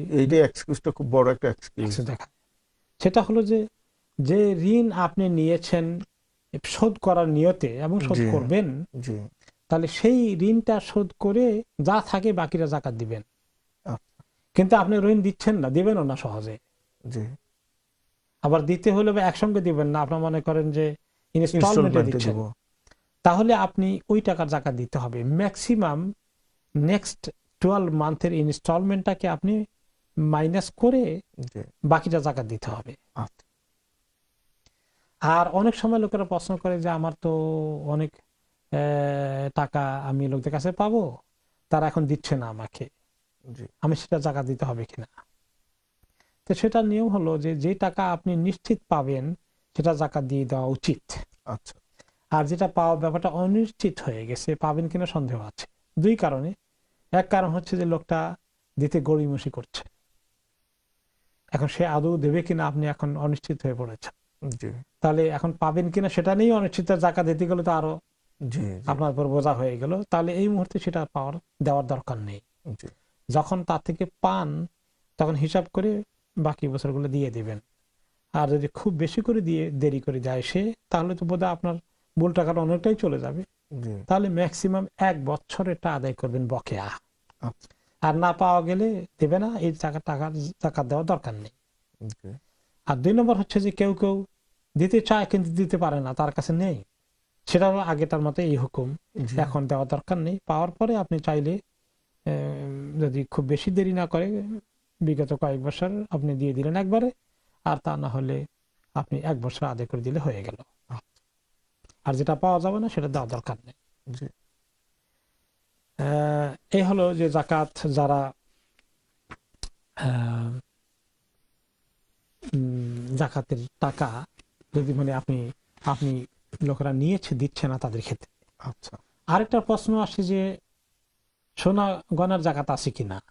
Speaker 2: এক্সকিউজটা খুব বড় একটা এক্সকিউজ
Speaker 1: দেখা। সেটা হলো যে যে ঋণ আপনি নিয়েছেন শোধ করার নিয়তে এবং শোধ করবেন তাহলে সেই ঋণটা শোধ করে যা থাকে বাকিরা জাকাত দিবেন। কিন্তু আপনি ঋণ দিচ্ছেন না দিবেনও না সহজে। আবার দিতে হলে বা একসঙ্গে দিবেন না আপনার মনে করেন যে ইনস্টলমেন্টে দিচ্ছেন। তাহলে আপনি ওই টাকার জাকাত দিতে হবে। ম্যাক্সিমাম নেক্সট টুয়েলভ মান্থের ইনস্টলমেন্টটাকে আপনি মাইনাস করে বাকিটা জাকাত দিতে হবে।
Speaker 2: আচ্ছা।
Speaker 1: আর অনেক সময় লোকেরা প্রশ্ন করে যে আমার তো অনেক টাকা আমি লোকদের কাছে পাবো তারা এখন দিচ্ছে না আমাকে। আমি সেটা জায়গা দিতে হবে কিনা? তো সেটা নিয়ম হলো যে যে টাকা আপনি নিশ্চিত পাবেন সেটা জাকাত দিয়ে দেওয়া উচিত।
Speaker 2: আচ্ছা।
Speaker 1: আর যেটা পাওয়া ব্যাপারটা অনিশ্চিত হয়ে গেছে পাবেন কিনা সন্দেহ আছে। দুই কারণে। এক কারণ হচ্ছে যে লোকটা দিতে গড়িমসি করছে। এখন সে আদৌ দেবে কিনা আপনি এখন অনিশ্চিত হয়ে পড়েছেন।
Speaker 2: জি।
Speaker 1: তাহলে এখন পাবেন কিনা সেটা নিয়েই অনিশ্চিত জাকা দিতে গেলে তো
Speaker 2: আরও
Speaker 1: আপনার উপর বোঝা হয়ে গেল। তাহলে এই মুহূর্তে সেটা পাওয়ার দেওয়ার দরকার নেই। যখন তার থেকে পান তখন হিসাব করে বাকি বছরগুলো দিয়ে দিবেন। আর যদি খুব বেশি করে দিয়ে দেরি করে যায় সে তাহলে তো বোধহয় আপনার মূল টাকাটা অনেকটাই চলে যাবে। তাহলে ম্যাক্সিমাম এক বছর এটা আদায় করবেন বকেয়া।
Speaker 2: আচ্ছা।
Speaker 1: আর না পাওয়া গেলে দেবে না এই টাকা টাকা টাকা দেওয়ার দরকার নেই। আর দুই নম্বর হচ্ছে যে কেউ কেউ দিতে চায় কিন্তু দিতে পারে না তার কাছে নেই। সেটা হলো আগেটার মতো এই হুকুম। এখন দেওয়া দরকার নেই। পাওয়ার পরে আপনি চাইলে যদি খুব বেশি দেরি না করে বিগত কয়েক বছর আপনি দিয়ে দিলেন একবারে আর তা না হলে আপনি এক বছর আদায় করে দিলে হয়ে গেল। আর যেটা পাওয়া যাবে না সেটা দেওয়া দরকার নেই। এই হলো যে জাকাত যারা আহ, উম, জাকাতের টাকা যদি মানে আপনি আপনি লোকেরা নিয়েছে দিচ্ছে না তাদের ক্ষেত্রে।
Speaker 2: আচ্ছা।
Speaker 1: আরেকটা প্রশ্ন আসে যে সোনা গয়নার জাকাত আছে কিনা?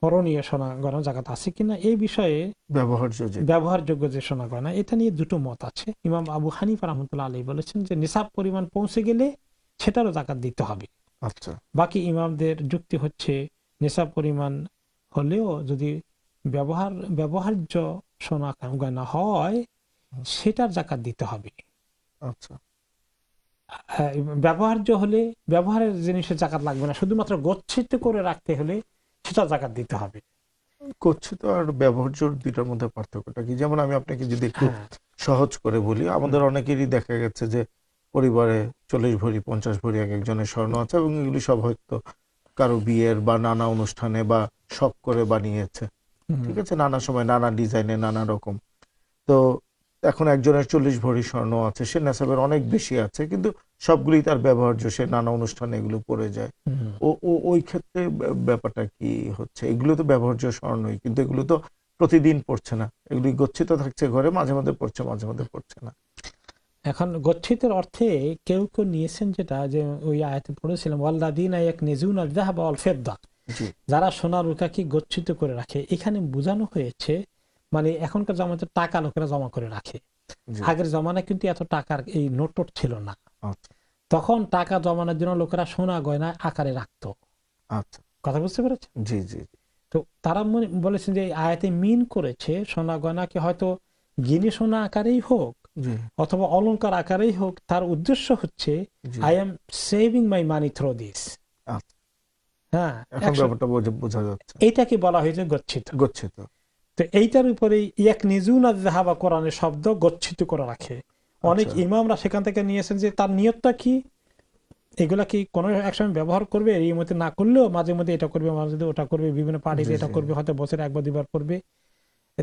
Speaker 1: করণীয় সোনা গয়নার জাকাত আছে কিনা? এই বিষয়ে
Speaker 2: ব্যবহার্য
Speaker 1: ব্যবহারযোগ্য যে সোনা গয়না এটা নিয়ে দুটো মত আছে। ইমাম আবু হানিফা রহমতুল্লাহ আলী বলেছেন যে নিসাব পরিমাণ পৌঁছে গেলে সেটারও জাকাত দিতে হবে।
Speaker 2: আচ্ছা।
Speaker 1: বাকি ইমামদের যুক্তি হচ্ছে নেশা পরিমাণ হলেও যদি ব্যবহার ব্যবহার্য সোনা গয়না হয় সেটার জাকাত দিতে হবে।
Speaker 2: আচ্ছা।
Speaker 1: আহ, ব্যবহার্য হলে ব্যবহারের জিনিসের জাকাত লাগবে না। শুধুমাত্র গচ্ছিত করে রাখতে হলে সেটা জাকাত দিতে হবে।
Speaker 2: করছি তো আর ব্যবহার্য দুইটার মধ্যে পার্থক্যটা কি? যেমন আমি আপনাকে যদি একটু
Speaker 1: হ্যাঁ।
Speaker 2: সহজ করে বলি আমাদের অনেকেরই দেখা গেছে যে পরিবারে চল্লিশ ভরি পঞ্চাশ ভরি এক একজনের স্বর্ণ আছে এবং এগুলি সব হয়তো কারও বিয়ের বা নানা অনুষ্ঠানে বা শখ করে বানিয়েছে। ঠিক আছে? নানা সময় নানা ডিজাইনে নানা রকম। তো এখন একজনের চল্লিশ ভরি স্বর্ণ আছে সে নেশাবের অনেক বেশি আছে কিন্তু সবগুলি তার ব্যবহার্য সে নানা অনুষ্ঠানে এগুলো পড়ে যায়। ও ও ওই ক্ষেত্রে ব্যাপারটা কি হচ্ছে? এগুলো তো ব্যবহার্য স্বর্ণই কিন্তু এগুলো তো প্রতিদিন পড়ছে না। এগুলি গচ্ছিত থাকছে ঘরে মাঝে মাঝে পড়ছে মাঝে মাঝে পড়ছে না।
Speaker 1: এখন গচ্ছিতের অর্থে কেউ কেউ নিয়েছেন যেটা যে ওই আয়াতে পড়েছিলাম ওয়াল্লাদিন এক নিজুন আল অল ফেদ্দা।
Speaker 2: জি।
Speaker 1: যারা সোনা রুকাকে গচ্ছিত করে রাখে এখানে বোঝানো হয়েছে মানে এখনকার জমাতে টাকা লোকেরা জমা করে রাখে। আগের জমানায় কিন্তু এত টাকার এই নোট ছিল না।
Speaker 2: আচ্ছা।
Speaker 1: তখন টাকা জমানোর জন্য লোকেরা সোনা গয়না আকারে রাখতো।
Speaker 2: আচ্ছা।
Speaker 1: কথা বুঝতে পেরেছে
Speaker 2: জি জি
Speaker 1: তো তারা মনে- বলেছেন যে আয়াতে মিন করেছে সোনা গয়নাকে হয়তো গিনি সোনা আকারেই হোক অথবা অলংকার আকারেই হোক তার উদ্দেশ্য হচ্ছে I am saving my money through
Speaker 2: this.
Speaker 1: হ্যাঁ এইটাকে বলা হয়েছে গচ্ছিত।
Speaker 2: গচ্ছিত।
Speaker 1: তো এইটার উপরে এক নিজুন জাহাবা কোরআনের শব্দ গচ্ছিত করে রাখে। অনেক
Speaker 2: আচ্ছা।
Speaker 1: ইমামরা সেখান থেকে নিয়েছেন যে তার নিয়তটা কি? এগুলা কি কোনো একসময় ব্যবহার করবে? এই মধ্যে না করলেও মাঝে মধ্যে এটা করবে মাঝে মধ্যে ওটা করবে বিভিন্ন পার্টিতে এটা করবে হয়তো বছরে একবার দুবার করবে।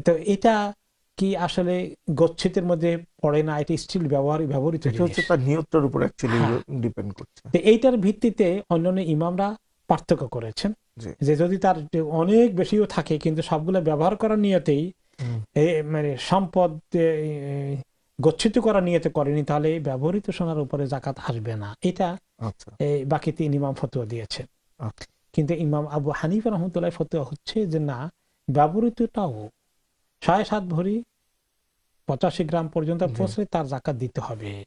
Speaker 1: তো এটা কি আসলে গচ্ছিতের মধ্যে পড়ে না? এটা স্টিল ব্যবহার ব্যবহৃত
Speaker 2: হচ্ছে তার নিয়তটার উপর অ্যাকচুয়ালি। ডিপেন্ড করছে।
Speaker 1: তো এইটার ভিত্তিতে অন্যান্য ইমামরা পার্থক্য করেছেন। যে যদি তার অনেক বেশিও থাকে কিন্তু সবগুলো ব্যবহার করার নিয়তেই মানে সম্পদ গচ্ছিত করার নিয়তে করেনি তাহলে ব্যবহৃত সোনার উপরে জাকাত আসবে না। এটা
Speaker 2: আচ্ছা।
Speaker 1: বাকি তিন ইমাম ফতুয়া দিয়েছেন।
Speaker 2: আচ্ছা।
Speaker 1: কিন্তু ইমাম আবু হানিফা রহমতুল্লাহ ফতুয়া হচ্ছে যে না ব্যবহৃতটাও সাড়ে সাত ভরি পঁচাশি গ্রাম পর্যন্ত। পৌঁছলে তার জাকাত দিতে হবে।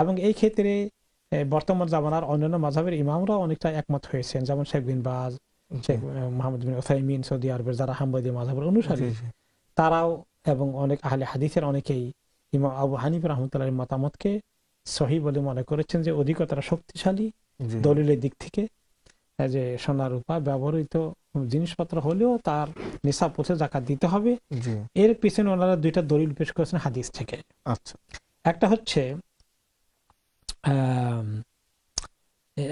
Speaker 1: এবং এই ক্ষেত্রে বর্তমান জামানার অন্যান্য মাঝাবের ইমামরা অনেকটা একমত হয়েছেন। যেমন Sheikh bin Baz Sheikh Mohammad bin Uthaymeen Saudi আরবের যারা হাম্বাদি মাঝাবের অনুসারী। তারাও এবং অনেক আহলে হাদিসের অনেকেই ইমাম আবু হানিফ রহমতুল্লাহ মতামতকে সহি বলে মনে করেছেন যে অধিকতর শক্তিশালী দলিলের দিক থেকে যে সোনা রূপা ব্যবহৃত জিনিসপত্র হলেও তার নিশা পৌঁছে জাকাত দিতে হবে। এর পিছনে ওনারা দুইটা দলিল পেশ করেছেন হাদিস থেকে।
Speaker 2: আচ্ছা।
Speaker 1: একটা হচ্ছে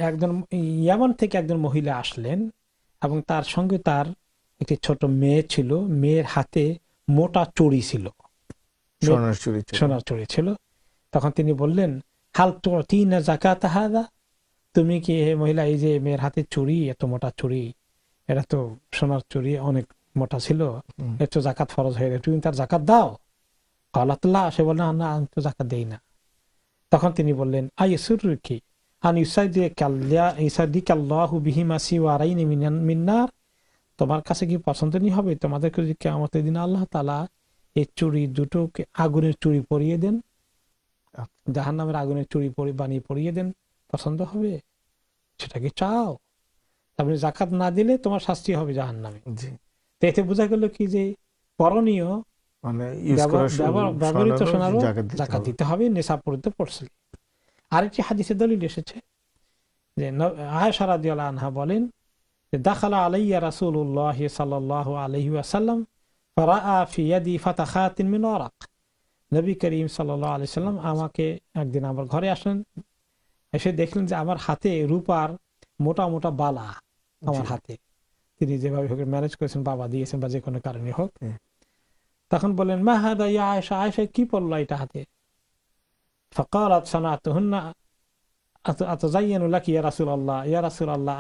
Speaker 1: একজন ইয়ামান থেকে একজন মহিলা আসলেন এবং তার সঙ্গে তার একটি ছোট মেয়ে ছিল। মেয়ের হাতে মোটা চড়ি ছিল।
Speaker 2: সোনার চুরি ছিল।
Speaker 1: চড়ি ছিল। তখন তিনি বললেন হাল তো তিন জাকাত হাদা? তুমি কি হে মহিলা এই যে মেয়ের হাতে চুড়ি এত মোটা চুড়ি এটা তো সোনার চুড়ি অনেক মোটা ছিল। এর তো জাকাত ফরজ হয়ে গেছে তুমি তার জাকাত দাও? কালাতুল্লাহ সে বললেন না আমি তো জাকাত দেই না। তখন তিনি বললেন আই সুর কি আন বিহিমা মিন্নার তোমার কাছে কি পছন্দনীয় হবে? তোমাদেরকে যদি কেমতের দিন আল্লাহ তালা এই চুড়ি দুটোকে আগুনের চুড়ি পরিয়ে দেন জাহান নামের আগুনের চুড়ি পরি বানিয়ে পরিয়ে দেন পছন্দ হবে? সেটা কি চাও? তারপরে জাকাত না দিলে তোমার শাস্তি হবে জাহান নামে এতে বোঝা গেল কি যে করণীয়
Speaker 2: মানে
Speaker 1: ব্যবহৃত সোনারও
Speaker 2: জাকাত দিতে হবে।
Speaker 1: দিতে হবে নেশা পড়তে পড়ছে। আরেকটি হাদিসে দলিল এসেছে যে আয়সা রাদিয়াল্লাহু আনহা বলেন যে দাখালা আলাইয়া ইয়াদি ফাতাখাতিন মিন ওয়ারাক। নবী করিম সাল্লাম আমাকে একদিন আমার ঘরে আসলেন এসে দেখলেন যে আমার হাতে রূপার মোটা মোটা বালা আমার হাতে। তিনি যেভাবে হোক ম্যানেজ করেছেন বাবা দিয়েছেন বা যে কোনো কারণে হোক। তখন বললেন মা হাদা ইয়া আয়েশা? আয়েশা কি পড়ল এটা হাতে?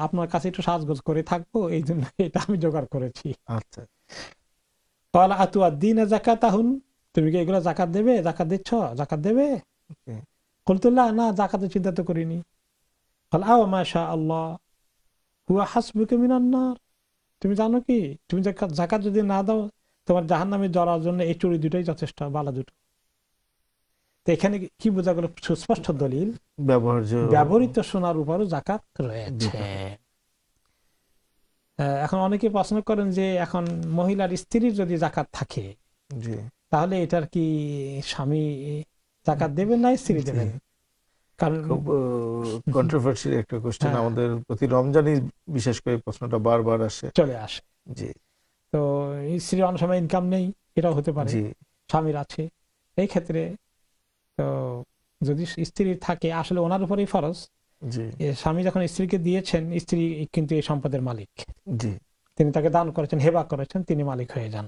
Speaker 1: আপনার কাছে একটু সাজগোজ করে থাকব এই জন্য এটা আমি জোগাড় করেছি।
Speaker 2: আচ্ছা।
Speaker 1: তুমি কি এগুলো জাকাত দেবে? জাকাত দিচ্ছ? জাকাত দেবে? কলতুল্লাহ না জাকাতের চিন্তা তো করিনি। আল্লাহ তুমি জানো কি? তুমি জাকাত যদি না দাও তোমার জাহান নামে জড়ার জন্য এই চুরি দুটোই যথেষ্ট বালা দুটো। তো এখানে কি বোঝা গেল? সুস্পষ্ট দলিল। ব্যবহৃত সোনার উপরও জাকাত রয়েছে। এখন অনেকে প্রশ্ন করেন যে এখন মহিলার স্ত্রীর যদি জাকাত থাকে তাহলে এটার কি স্বামী জাকাত দেবেন না স্ত্রী দেবেন? কারণ
Speaker 2: কন্ট্রোভার্সিয়াল একটা কোশ্চেন। আমাদের প্রতি রমজানই বিশেষ করে প্রশ্নটা বারবার আসে।
Speaker 1: চলে আসে।
Speaker 2: জি।
Speaker 1: তো স্ত্রীর অনেক সময় ইনকাম নেই এটাও হতে পারে। স্বামীর আছে। এই ক্ষেত্রে তো যদি স্ত্রীর থাকে আসলে ওনার উপরেই ফরজ। স্বামী যখন স্ত্রীকে দিয়েছেন স্ত্রী কিন্তু এই সম্পদের মালিক। তিনি তাকে দান করেছেন হেবা করেছেন তিনি মালিক হয়ে যান।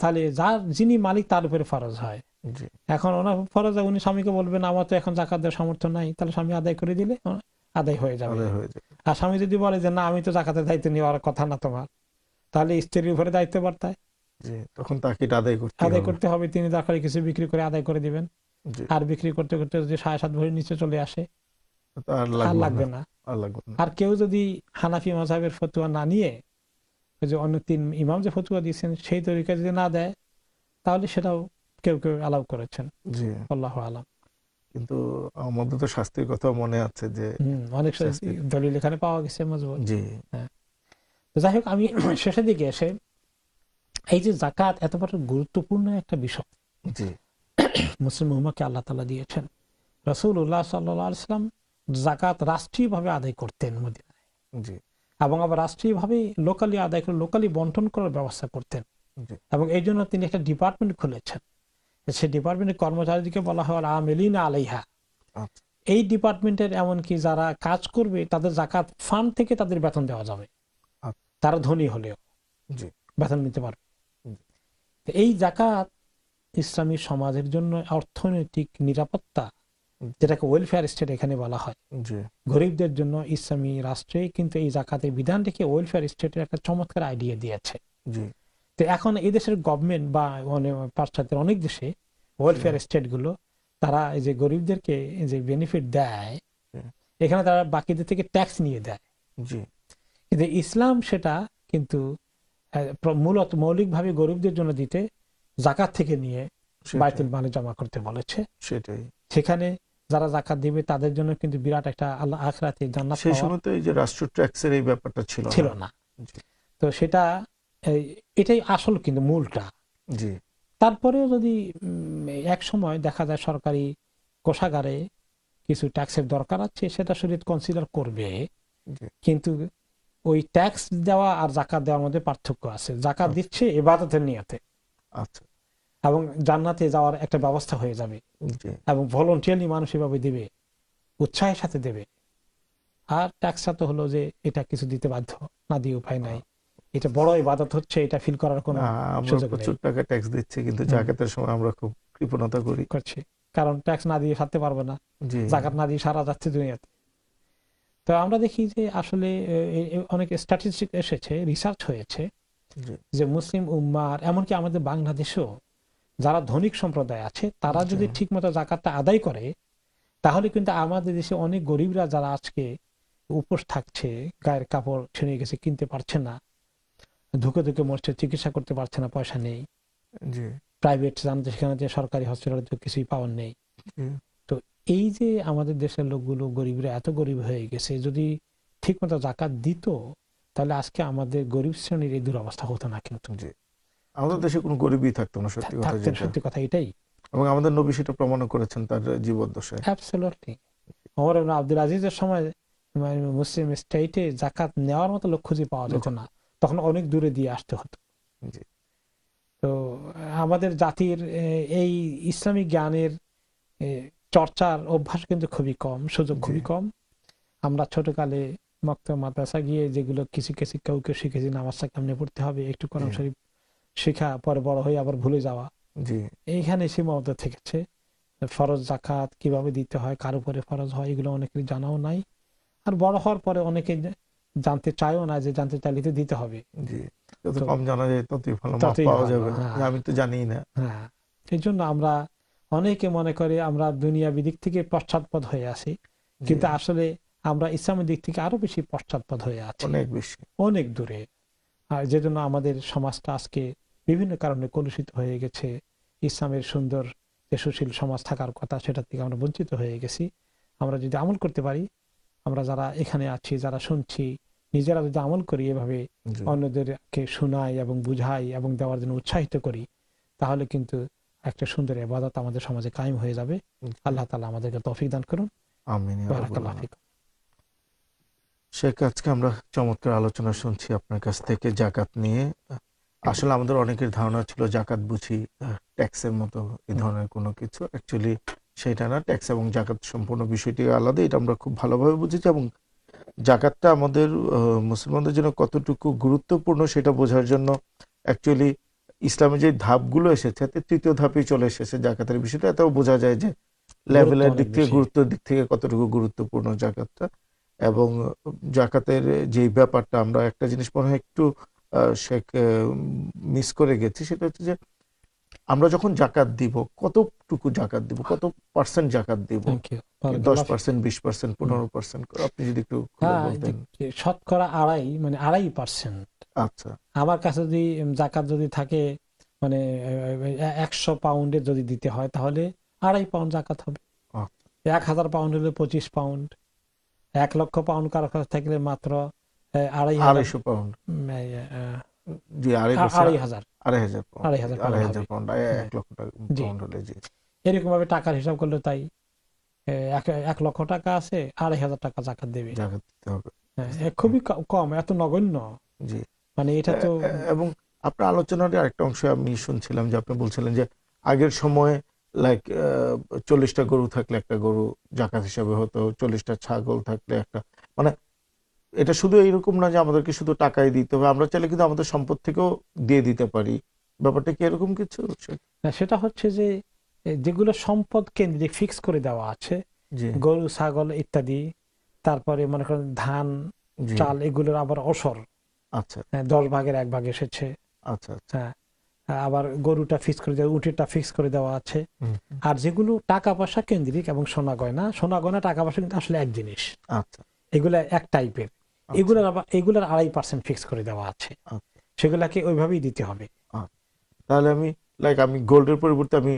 Speaker 1: তাহলে যার যিনি মালিক তার উপরে ফরজ হয়। এখন ওনার ফরজ উনি স্বামীকে বলবেন আমার তো এখন জাকাত দেওয়ার সামর্থ্য নাই। তাহলে স্বামী আদায় করে দিলে আদায় হয়ে যাবে। আর স্বামী যদি বলে যে না আমি তো জাকাতের দায়িত্ব নেওয়ার কথা না তোমার। তাহলে স্ত্রীর উপরে দায়িত্ব বার্তায়।
Speaker 2: তখন তাকে আদায় করতে
Speaker 1: আদায় করতে হবে তিনি কিছু বিক্রি করে আদায় করে দিবেন। আর বিক্রি করতে করতে যদি সাড়ে সাত ভরি নিচে চলে আসে
Speaker 2: আর লাগবে না।
Speaker 1: আর কেউ যদি হানাফি মাঝাবের ফতুয়া না নিয়ে ওই যে অন্য তিন ইমাম যে ফতুয়া দিয়েছেন সেই তরিকা যদি না দেয় তাহলে সেটাও কেউ কেউ অ্যালাউ করেছেন।
Speaker 2: জি।
Speaker 1: আল্লাহ আলাম।
Speaker 2: কিন্তু আমাদের তো শাস্তির কথা মনে আছে যে
Speaker 1: অনেক দলিল এখানে পাওয়া গেছে মজবুত।
Speaker 2: জি।
Speaker 1: তো যাই হোক আমি শেষের দিকে এসে এই যে জাকাত এত বড় গুরুত্বপূর্ণ একটা বিষয়। মুসলিম উম্মাকে আল্লাহ তালা দিয়েছেন। রসুল্লাহ সাল্লাম জাকাত রাষ্ট্রীয়ভাবে আদায় করতেন মদিনায়। এবং আবার রাষ্ট্রীয়ভাবে লোকালি আদায় করে লোকালি বন্টন করার ব্যবস্থা করতেন। এবং এই জন্য তিনি একটা ডিপার্টমেন্ট খুলেছেন। সেই ডিপার্টমেন্টের কর্মচারীদেরকে বলা হয় আমেলিনা আলাইহা।
Speaker 2: আচ্ছা।
Speaker 1: এই ডিপার্টমেন্টের এমনকি যারা কাজ করবে তাদের জাকাত ফান্ড থেকে তাদের বেতন দেওয়া যাবে।
Speaker 2: আচ্ছা।
Speaker 1: তারা ধনী হলেও।
Speaker 2: জি।
Speaker 1: বেতন নিতে পারবে। এই জাকাত ইসলামী সমাজের জন্য অর্থনৈতিক নিরাপত্তা যেটাকে ওয়েলফেয়ার স্টেট এখানে বলা হয় গরিবদের জন্য ইসলামী রাষ্ট্রে কিন্তু এই জাকাতের বিধান রেখে ওয়েলফেয়ার স্টেটের একটা চমৎকার আইডিয়া দিয়েছে। তো এখন এই দেশের গভর্নমেন্ট বা পাশ্চাত্যের অনেক দেশে ওয়েলফেয়ার স্টেটগুলো তারা এই যে গরিবদেরকে এই যে বেনিফিট দেয় এখানে তারা বাকিদের থেকে ট্যাক্স নিয়ে দেয়। কিন্তু ইসলাম সেটা কিন্তু মূলত মৌলিকভাবে গরিবদের জন্য দিতে জাকাত থেকে নিয়ে বাইতুল মালে জমা করতে বলেছে।
Speaker 2: সেটাই।
Speaker 1: সেখানে যারা জাকাত দিবে তাদের জন্য কিন্তু বিরাট একটা আল্লাহ আখরাতে জান্নাত
Speaker 2: সেই সময় তো এই যে রাষ্ট্র ট্যাক্সের এই ব্যাপারটা ছিল
Speaker 1: ছিল
Speaker 2: না।
Speaker 1: তো সেটা এটাই আসল কিন্তু মূলটা।
Speaker 2: জি।
Speaker 1: তারপরেও যদি এক সময় দেখা যায় সরকারি কোষাগারে কিছু ট্যাক্সের দরকার আছে সেটা শরীর কনসিডার করবে। কিন্তু ওই ট্যাক্স দেওয়া আর জাকাত দেওয়ার মধ্যে পার্থক্য আছে। জাকাত
Speaker 2: আচ্ছা।
Speaker 1: দিচ্ছে এবাদতের নিয়তে।
Speaker 2: আচ্ছা।
Speaker 1: এবং জান্নাতে যাওয়ার একটা ব্যবস্থা হয়ে যাবে। এবং ভলেন্টিয়ারলি মানুষ এভাবে দেবে উৎসাহের সাথে দেবে। আর ট্যাক্সটা তো হলো যে এটা কিছু দিতে বাধ্য না দিয়ে উপায় নাই। এটা বড় ইবাদত হচ্ছে এটা ফিল করার কোনো সুযোগ
Speaker 2: প্রচুর টাকা ট্যাক্স দিচ্ছি কিন্তু জাকাতের সময় আমরা খুব কৃপণতা করি।
Speaker 1: করছে। কারণ ট্যাক্স না দিয়ে সারতে পারবে না। জাকাত না দিয়ে সারা যাচ্ছে দুনিয়াতে। তো আমরা দেখি যে আসলে অনেক স্ট্যাটিস্টিক এসেছে রিসার্চ হয়েছে যে মুসলিম উম্মার এমনকি আমাদের বাংলাদেশেও যারা ধনিক সম্প্রদায় আছে তারা যদি
Speaker 2: জি।
Speaker 1: ঠিকমতো জাকাতটা আদায় করে তাহলে কিন্তু আমাদের দেশে অনেক গরিবরা যারা আজকে উপোস থাকছে গায়ের কাপড় ছিঁড়ে গেছে কিনতে পারছে না ধুকে ধুকে মরছে চিকিৎসা করতে পারছে না পয়সা নেই। প্রাইভেট জানতে সেখানে সরকারি হসপিটালে তো কিছুই পাওয়ার নেই। এই যে আমাদের দেশের লোকগুলো গরিবরা এত গরিব হয়ে গেছে যদি ঠিকমতো জাকাত দিত তাহলে আজকে আমাদের গরিব শ্রেণির এই দুরবস্থা হতো না কিন্তু।
Speaker 2: আমাদের দেশে কোনো গরিবই থাকতো না সত্যি কথা
Speaker 1: সত্যি কথা এটাই।
Speaker 2: এবং আমাদের নবী সেটা প্রমাণ করেছেন তার জীবদ্দশায়।
Speaker 1: অ্যাবসলিউটলি ওমর ইবনে আব্দুল আজিজের সময় মানে মুসলিম স্টেটে জাকাত নেওয়ার মতো লোক খুঁজে পাওয়া যেত না। তখন অনেক দূরে দিয়ে আসতে হতো। তো আমাদের জাতির এই ইসলামিক জ্ঞানের চর্চার অভ্যাস কিন্তু খুবই কম সুযোগ খুবই কম। আমরা ছোটকালে মক্ত মাদ্রাসা গিয়ে যেগুলো কিছু কিছু কেউ কেউ শিখেছি নামাজটা কেমনে পড়তে হবে একটু কোরআন শরীফ শেখা পরে বড় হয়ে আবার ভুলে যাওয়া। এইখানে সীমাবদ্ধ থেকেছে। ফরজ জাকাত কীভাবে দিতে হয় কার উপরে ফরজ হয় এগুলো অনেকের জানাও নাই। আর বড় হওয়ার পরে অনেকে জানতে চায়ও না যে জানতে চাইলে তো দিতে হবে।
Speaker 2: জি। কম জানা যায় ততই ভালো পাওয়া যাবে।
Speaker 1: হ্যাঁ।
Speaker 2: আমি তো জানি না।
Speaker 1: হ্যাঁ। এই জন্য আমরা অনেকে মনে করে আমরা দুনিয়া দিক থেকে পশ্চাৎপদ হয়ে আছি কিন্তু আসলে আমরা ইসলামের দিক থেকে আরও বেশি পশ্চাৎপদ হয়ে আছি।
Speaker 2: অনেক বেশি।
Speaker 1: অনেক দূরে। আর যে জন্য আমাদের সমাজটা আজকে বিভিন্ন কারণে কলুষিত হয়ে গেছে ইসলামের সুন্দর যে সুশীল সমাজ থাকার কথা সেটা থেকে আমরা বঞ্চিত হয়ে গেছি। আমরা যদি আমল করতে পারি আমরা যারা এখানে আছি যারা শুনছি নিজেরা যদি আমল করি এভাবে অন্যদেরকে শোনাই এবং বুঝাই এবং দেওয়ার জন্য উৎসাহিত করি তাহলে কিন্তু একটা সুন্দর এবাদত আমাদের সমাজে কায়েম হয়ে যাবে। আল্লাহ তালা আমাদেরকে তফিক দান করুন।
Speaker 2: শেখ আজকে আমরা চমৎকার আলোচনা শুনছি আপনার কাছ থেকে জাকাত নিয়ে। আসলে আমাদের অনেকের ধারণা ছিল জাকাত বুঝি ট্যাক্সের মতো এই ধরনের কোনো কিছু। অ্যাকচুয়ালি সেটা না ট্যাক্স এবং জাকাত সম্পূর্ণ বিষয়টি আলাদা এটা আমরা খুব ভালোভাবে বুঝেছি এবং জাকাতটা আমাদের মুসলমানদের জন্য কতটুকু গুরুত্বপূর্ণ সেটা বোঝার জন্য অ্যাকচুয়ালি ইসলামে যে ধাপগুলো এসেছে তৃতীয় ধাপেই চলে এসেছে জাকাতের বিষয়টা। এতেও বোঝা যায় যে লেভেলের দিক থেকে
Speaker 1: বেশি।
Speaker 2: গুরুত্বের দিক থেকে কতটুকু গুরুত্বপূর্ণ জাকাতটা। এবং জাকাতের যেই ব্যাপারটা আমরা একটা জিনিস মনে হয় একটু শেখ মিস করে গেছি সেটা হচ্ছে যে আমরা যখন জাকাত দিব কতটুকু জাকাত দিব কত পার্সেন্ট জাকাত দিব? দশ পার্সেন্ট বিশ পার্সেন্ট পনেরো পার্সেন্ট আপনি যদি একটু
Speaker 1: হ্যাঁ
Speaker 2: বলতেন।
Speaker 1: যে শতকরা আড়াই মানে আড়াই পার্সেন্ট
Speaker 2: আচ্ছা।
Speaker 1: আমার কাছে যদি জাকাত যদি থাকে মানে একশো পাউন্ডের যদি দিতে হয় তাহলে আড়াই পাউন্ড জাকাত হবে।
Speaker 2: আচ্ছা।
Speaker 1: এক হাজার পাউন্ড হলে পঁচিশ পাউন্ড এক লক্ষ পাউন্ড কারও কাছে থাকলে মাত্র আড়াই হাজার।
Speaker 2: আড়াইশো পাউন্ড আড়াই
Speaker 1: হাজার।
Speaker 2: আড়াই পাউন্ড এক লক্ষ পাউন্ড হলে জি।
Speaker 1: এরকম ভাবে টাকার হিসাব করলে তাই এক লক্ষ টাকা আছে আড়াই হাজার টাকা জাকাত দেবে।
Speaker 2: জাকাত দিতে হবে।
Speaker 1: হ্যাঁ, খুবই কম এত নগণ্য।
Speaker 2: জি।
Speaker 1: মানে এটা তো
Speaker 2: এবং আপনার আলোচনার আরেকটা অংশ আমি শুনছিলাম যে আপনি বলছিলেন যে আগের সময় লাইক চল্লিশটা গরু থাকলে একটা গরু জাকাত হিসাবে হতো চল্লিশটা ছাগল থাকলে একটা। মানে এটা শুধু এইরকম না যে আমাদেরকে শুধু টাকাই দিতে হবে আমরা চাইলে কিন্তু আমাদের সম্পদ থেকেও দিয়ে দিতে পারি। ব্যাপারটা কি এরকম কিছু?
Speaker 1: না, সেটা হচ্ছে যে যেগুলো সম্পদ কেন্দ্রিক ফিক্স করে দেওয়া আছে গরু ছাগল ইত্যাদি তারপরে মনে করেন ধান চাল এগুলোর আবার অসর।
Speaker 2: আচ্ছা।
Speaker 1: হ্যাঁ, দশ ভাগের এক ভাগ এসেছে।
Speaker 2: আচ্ছা আচ্ছা।
Speaker 1: হ্যাঁ আবার গরুটা ফিক্স করে দেওয়া উটেরটা ফিক্স করে দেওয়া আছে। আর যেগুলো টাকা পয়সা কেন্দ্রিক এবং সোনা গয়না সোনা গয়না টাকা পয়সা কিন্তু আসলে এক জিনিস।
Speaker 2: আচ্ছা।
Speaker 1: এগুলা এক টাইপের
Speaker 2: আচ্ছা,
Speaker 1: এগুলোর আবার এগুলোর আড়াই পার্সেন্ট ফিক্স করে দেওয়া আছে।
Speaker 2: আচ্ছা।
Speaker 1: সেগুলাকে ওইভাবেই দিতে হবে।
Speaker 2: তাহলে আমি লাইক আমি গোল্ডের পরিবর্তে আমি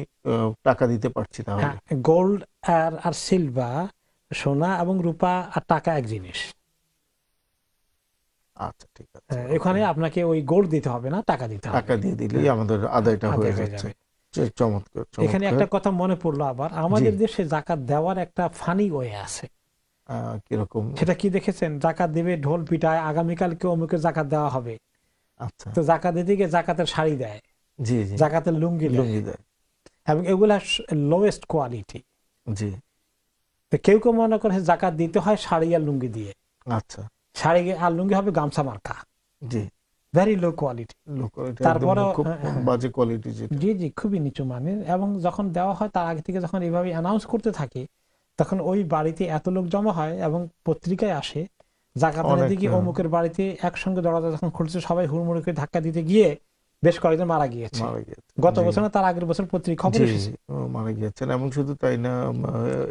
Speaker 2: টাকা দিতে পারছি
Speaker 1: হ্যাঁ গোল্ড আর আর সিলভার সোনা এবং রূপা আর টাকা এক জিনিস।
Speaker 2: আচ্ছা ঠিক আছে।
Speaker 1: হ্যাঁ, এখানে আপনাকে ওই গোল্ড দিতে হবে না টাকা দিতে হবে।
Speaker 2: টাকা দিয়ে দিলেই আমাদের আদায়টা হয়ে যাচ্ছে। চমৎকার
Speaker 1: এখানে একটা কথা মনে পড়ল আবার। আমাদের দেশে জাকাত দেওয়ার একটা ফানি ওয়ে আছে।
Speaker 2: কীরকম?
Speaker 1: সেটা কি দেখেছেন? জাকাত দেবে ঢোল পিটায় আগামীকালকে অমুকে জাকাত দেওয়া হবে।
Speaker 2: আচ্ছা।
Speaker 1: তো জাকাত দিতে গিয়ে জাকাতের শাড়ি দেয়।
Speaker 2: জি জি।
Speaker 1: জাকাতের লুঙ্গি
Speaker 2: লুঙ্গি দেয়।
Speaker 1: এবং এগুলা লোয়েস্ট কোয়ালিটি
Speaker 2: জি।
Speaker 1: কেউ কেউ মনে করে জাকাত দিতে হয় শাড়ি আর লুঙ্গি দিয়ে।
Speaker 2: আচ্ছা।
Speaker 1: শাড়ি আর লুঙ্গি হবে গামছা মার্কা
Speaker 2: জি
Speaker 1: ভেরি লো কোয়ালিটি তারপরে।
Speaker 2: বাজে কোয়ালিটি
Speaker 1: জি জি খুবই নিচু মানের এবং যখন দেওয়া হয় তার আগে থেকে যখন এইভাবে অ্যানাউন্স করতে থাকে তখন ওই বাড়িতে এত লোক জমা হয় এবং পত্রিকায় আসে জাকাতের
Speaker 2: অনেক,
Speaker 1: দিকে
Speaker 2: হ্যাঁ।
Speaker 1: অমুকের বাড়িতে একসঙ্গে দরজা যখন খুলছে সবাই হুড়মুড়ি করে ধাক্কা দিতে গিয়ে বেশ কয়েকজন মারা গিয়েছে। গত বছর তার আগের বছর পত্রিকা খবর এসেছে।
Speaker 2: মারা গিয়েছেন। এবং শুধু তাই না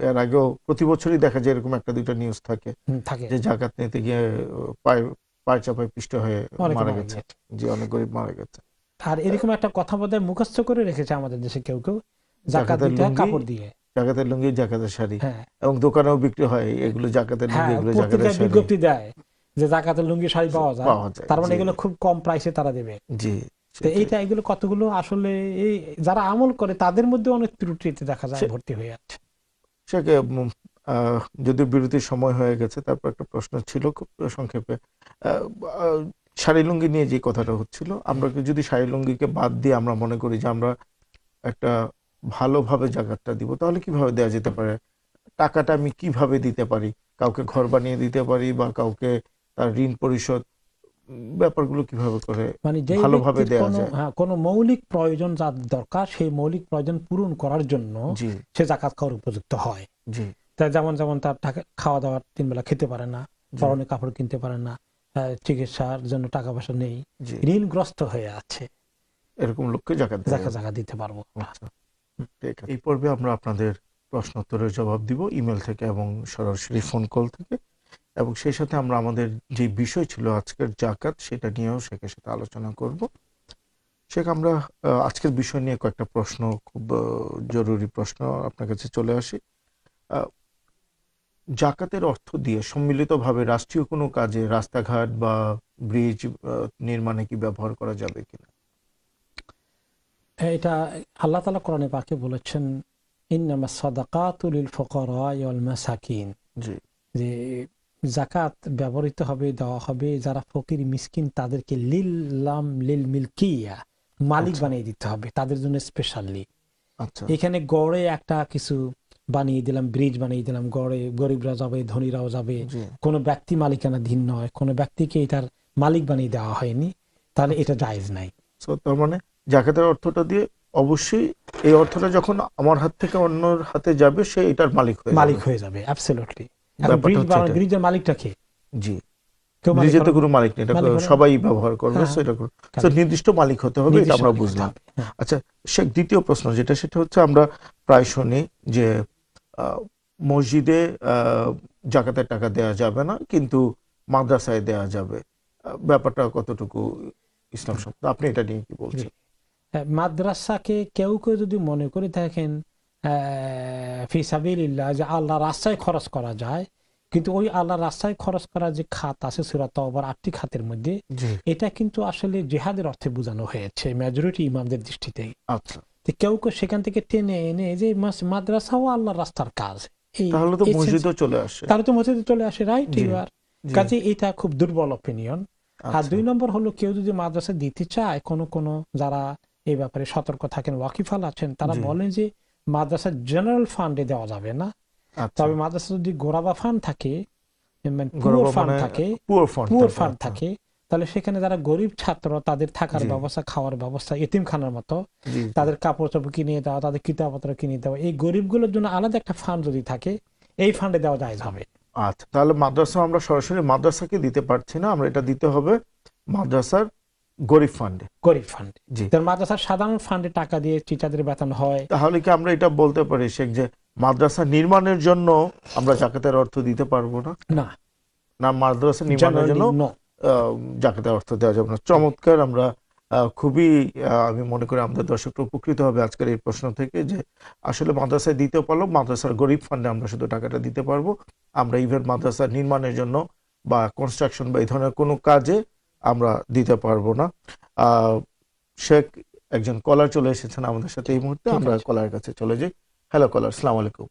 Speaker 2: এর আগেও প্রতি বছরই দেখা যায় এরকম একটা দুইটা নিউজ থাকে।
Speaker 1: থাকে।
Speaker 2: যে জাকাত নিতে গিয়ে পায়ে পায়ে চাপায় পিষ্ট হয়ে মারা গেছে। জি অনেক গরিব মারা গেছে।
Speaker 1: আর এরকম একটা কথা বোধ মুখস্থ করে রেখেছে আমাদের দেশে কেউ কেউ জাকাত
Speaker 2: জাকাতের
Speaker 1: দিতে কাপড় দিয়ে।
Speaker 2: জাকাতের লুঙ্গি জাকাতের শাড়ি।
Speaker 1: হ্যাঁ।
Speaker 2: এবং দোকানেও বিক্রি হয় এগুলো জাকাতের লুঙ্গি
Speaker 1: হ্যাঁ
Speaker 2: এগুলো জাকাতের শাড়ি।
Speaker 1: বিজ্ঞপ্তি দেয় যে জাকাতের লুঙ্গি শাড়ি পাওয়া যায়। তার মানে এগুলো খুব কম প্রাইসে তারা দেবে।
Speaker 2: জি।
Speaker 1: এইটা এগুলো কতগুলো আসলে এই যারা আমল করে তাদের মধ্যে অনেক ত্রুটিতে দেখা যায় ভর্তি হয়ে যাচ্ছে।
Speaker 2: আহ, যদিও বিরতির সময় হয়ে গেছে তারপর একটা প্রশ্ন ছিল খুব সংক্ষেপে। আহ, আহ, শাড়ি লুঙ্গি নিয়ে যে কথাটা হচ্ছিল আমরা যদি শাড়ি লুঙ্গিকে বাদ দিয়ে আমরা মনে করি যে আমরা একটা ভালোভাবে জায়গাটা দিব তাহলে কীভাবে দেওয়া যেতে পারে? টাকাটা আমি কীভাবে দিতে পারি? কাউকে ঘর বানিয়ে দিতে পারি বা কাউকে তার ঋণ পরিশোধ ব্যাপারগুলো কীভাবে করে
Speaker 1: মানে যে
Speaker 2: ভালোভাবে দেয়া যায়।
Speaker 1: হ্যাঁ কোনো মৌলিক প্রয়োজন যার দরকার সেই মৌলিক প্রয়োজন পূরণ করার জন্য সে জাকাত খাওয়ার উপযুক্ত হয়।
Speaker 2: জি।
Speaker 1: যেমন যেমন তার খাওয়া দাওয়া তিন বেলা খেতে পারে না পরনে কাপড় কিনতে পারে না চিকিৎসার জন্য টাকা পয়সা নেই ঋণগ্রস্ত হয়ে আছে।
Speaker 2: এরকম লোককে জাকাত দেওয়া
Speaker 1: জাকা দিতে পারব।
Speaker 2: আচ্ছা। ঠিক আছে। এই পর্বে আমরা আপনাদের প্রশ্ন উত্তরের জবাব দিব ইমেল থেকে এবং সরাসরি ফোন কল থেকে। এবং সেই সাথে আমরা আমাদের যে বিষয় ছিল আজকের জাকাত সেটা নিয়েও শেখের সাথে আলোচনা করব। শেখ আমরা আজকের বিষয় নিয়ে কয়েকটা প্রশ্ন খুব জরুরি প্রশ্ন আপনার কাছে চলে আসি। জাকাতের অর্থ দিয়ে সম্মিলিতভাবে রাষ্ট্রীয় কোনো কাজে রাস্তাঘাট বা ব্রিজ নির্মাণে কি ব্যবহার করা যাবে কিনা?
Speaker 1: এটা আল্লাহ তালা কোরআনে পাকে বলেছেন ইন্নামা সাদাকাতু লিল ফুকারা মাসাকিন।
Speaker 2: জি।
Speaker 1: যে জাকাত ব্যবহৃত হবে দেওয়া হবে। যারা ফকির মিসকিন তাদেরকে লিল লাম লিল মিলকিয়া মালিক
Speaker 2: আচ্ছা।
Speaker 1: বানিয়ে দিতে হবে তাদের জন্য স্পেশালি
Speaker 2: আচ্ছা।
Speaker 1: এখানে গড়ে একটা কিছু বানিয়ে দিলাম ব্রিজ বানিয়ে দিলাম গড়ে গরিবরা যাবে ধনীরাও যাবে। কোনো ব্যক্তি মালিকানাধীন নয় কোনো ব্যক্তিকে এটার মালিক বানিয়ে দেওয়া হয়নি তাহলে এটা জায়েজ নাই।
Speaker 2: তার মানে জাকাতের অর্থটা দিয়ে অবশ্যই এই অর্থটা যখন আমার হাত থেকে অন্যর হাতে যাবে সে এটার মালিক হয়ে
Speaker 1: মালিক হয়ে যাবে অ্যাবসলিউটলি
Speaker 2: এটা।
Speaker 1: ব্রিজের মালিকটা কে?
Speaker 2: জি। কোনো মালিক নেই এটা সবাই ব্যবহার করবে
Speaker 1: হ্যাঁ,
Speaker 2: সেটা নির্দিষ্ট মালিক হতে হবে এটা আমরা বুঝলাম।
Speaker 1: হ্যাঁ।
Speaker 2: আচ্ছা শেখ দ্বিতীয় প্রশ্ন যেটা সেটা হচ্ছে আমরা প্রায় শুনি যে মসজিদে জাকাতের টাকা দেওয়া যাবে না কিন্তু মাদ্রাসায় দেওয়া যাবে। ব্যাপারটা কতটুকু ইসলাম সম্পদ আপনি এটা নিয়ে কি বলছেন?
Speaker 1: হ্যাঁ, মাদ্রাসাকে কেউ কেউ যদি মনে করে থাকেন ফিসাবিল্লাহ যে আল্লাহ রাস্তায় খরচ করা যায়। কিন্তু ওই আল্লাহ রাস্তায় খরচ করা যে খাত আছে আটটি খাতের মধ্যে এটা কিন্তু আসলে জেহাদের অর্থে বোঝানো হয়েছে মেজরিটি ইমামদের দৃষ্টিতে।
Speaker 2: আচ্ছা।
Speaker 1: কেউ কেউ সেখান থেকে টেনে এনে যে মাদ্রাসাও আল্লাহ রাস্তার কাজ।
Speaker 2: তাহলে তো চলে আসে।
Speaker 1: তাহলে তো মসজিদে চলে আসে রাইট। এবার। কাজে এটা খুব দুর্বল অপিনিয়ন আর
Speaker 2: আচ্ছা।
Speaker 1: দুই নম্বর হলো কেউ যদি মাদ্রাসা দিতে চায় কোনো কোনো যারা এই ব্যাপারে সতর্ক থাকেন ওয়াকিফাল আছেন তারা বলেন যে মাদ্রাসা জেনারেল ফান্ডে দেওয়া যাবে না।
Speaker 2: আচ্ছা।
Speaker 1: তবে মাদ্রাসা যদি গোরাবা ফান্ড থাকে ফান্ড
Speaker 2: মানে
Speaker 1: থাকে
Speaker 2: পুয়ার ফান্ড
Speaker 1: থাকে তাহলে সেখানে যারা গরিব ছাত্র তাদের থাকার ব্যবস্থা খাওয়ার ব্যবস্থা এতিমখানার মতো তাদের কাপড় চাপড় কিনে দেওয়া তাদের কিতাবপত্র কিনে দেওয়া এই গরিবগুলোর জন্য আলাদা একটা ফান্ড যদি থাকে এই ফান্ডে দেওয়া যায় যাবে।
Speaker 2: আচ্ছা তাহলে মাদ্রাসা আমরা সরাসরি মাদ্রাসাকে দিতে পারছি না আমরা এটা দিতে হবে মাদ্রাসার গরিব ফান্ডে
Speaker 1: গরিব ফান্ডে
Speaker 2: জি।
Speaker 1: তার মাদ্রাসার সাধারণ ফান্ডে টাকা দিয়ে টিচারদের বেতন হয়।
Speaker 2: তাহলে কি আমরা এটা বলতে পারি শেখ যে মাদ্রাসা নির্মাণের জন্য আমরা জাকাতের অর্থ দিতে পারব না?
Speaker 1: না।
Speaker 2: না মাদ্রাসা নির্মাণের জন্য আহ, জাকাতের অর্থ দেওয়া যাবে না। চমৎকার আমরা খুবই আমি মনে করি আমাদের দর্শকরা উপকৃত হবে আজকের এই প্রশ্ন থেকে যে আসলে মাদ্রাসায় দিতে পারল মাদ্রাসার গরিব ফান্ডে আমরা শুধু টাকাটা দিতে পারব। আমরা ইভেন মাদ্রাসা নির্মাণের জন্য বা কনস্ট্রাকশন বা এই ধরনের কোনো কাজে আমরা দিতে পারব না। শেখ একজন কলার চলে এসেছেন আমাদের সাথে এই মুহূর্তে। আমরা কলার কাছে চলে যাই। হ্যালো কলার সালাম আলাইকুম।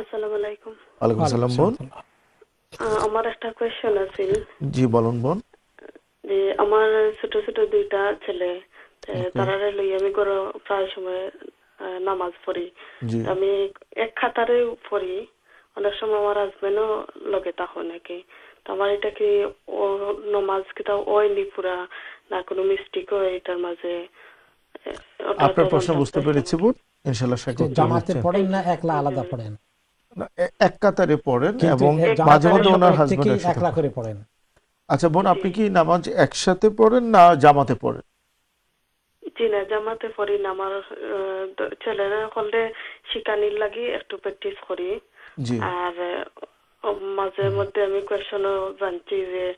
Speaker 3: আসসালামু আলাইকুম।
Speaker 2: ওয়ালাইকুম বোন।
Speaker 3: আমার একটা কোয়েশ্চেন আছিল
Speaker 2: জি বলুন বোন।
Speaker 3: যে আমার ছোট ছোট দুইটা ছেলে তে
Speaker 2: Okay.
Speaker 3: তারারে লই আমি প্রায় সময় নামাজ পড়ি। আমি এক খাতারে পড়ি। অনেক সময় আমার হাজবেন্ডও লগে তাহো নাকি আমার এটা কি ও নমাজ কিতা ওইনি পুরা না কোনো মিস্টেক হয় এটার মাঝে
Speaker 2: আপনার প্রশ্ন বুঝতে পেরেছি বোন ইনশাল্লাহ শেখ উত্তর
Speaker 1: জামাতে পড়েন না একলা আলাদা পড়েন?
Speaker 2: এক কাতারে পড়েন এবং মাঝে মধ্যে ওনার হাজবেন্ডের সাথে
Speaker 1: একলা করে পড়েন।
Speaker 2: আচ্ছা বোন আপনি কি নামাজ একসাথে পড়েন না জামাতে পড়েন?
Speaker 3: জি না জামাতে পড়ি না আমার আহ, ছেলেরা করলে শিকানির লাগি একটু প্র্যাকটিস করি। আর মাঝে মধ্যে আমি কোয়েশনও জানছি যে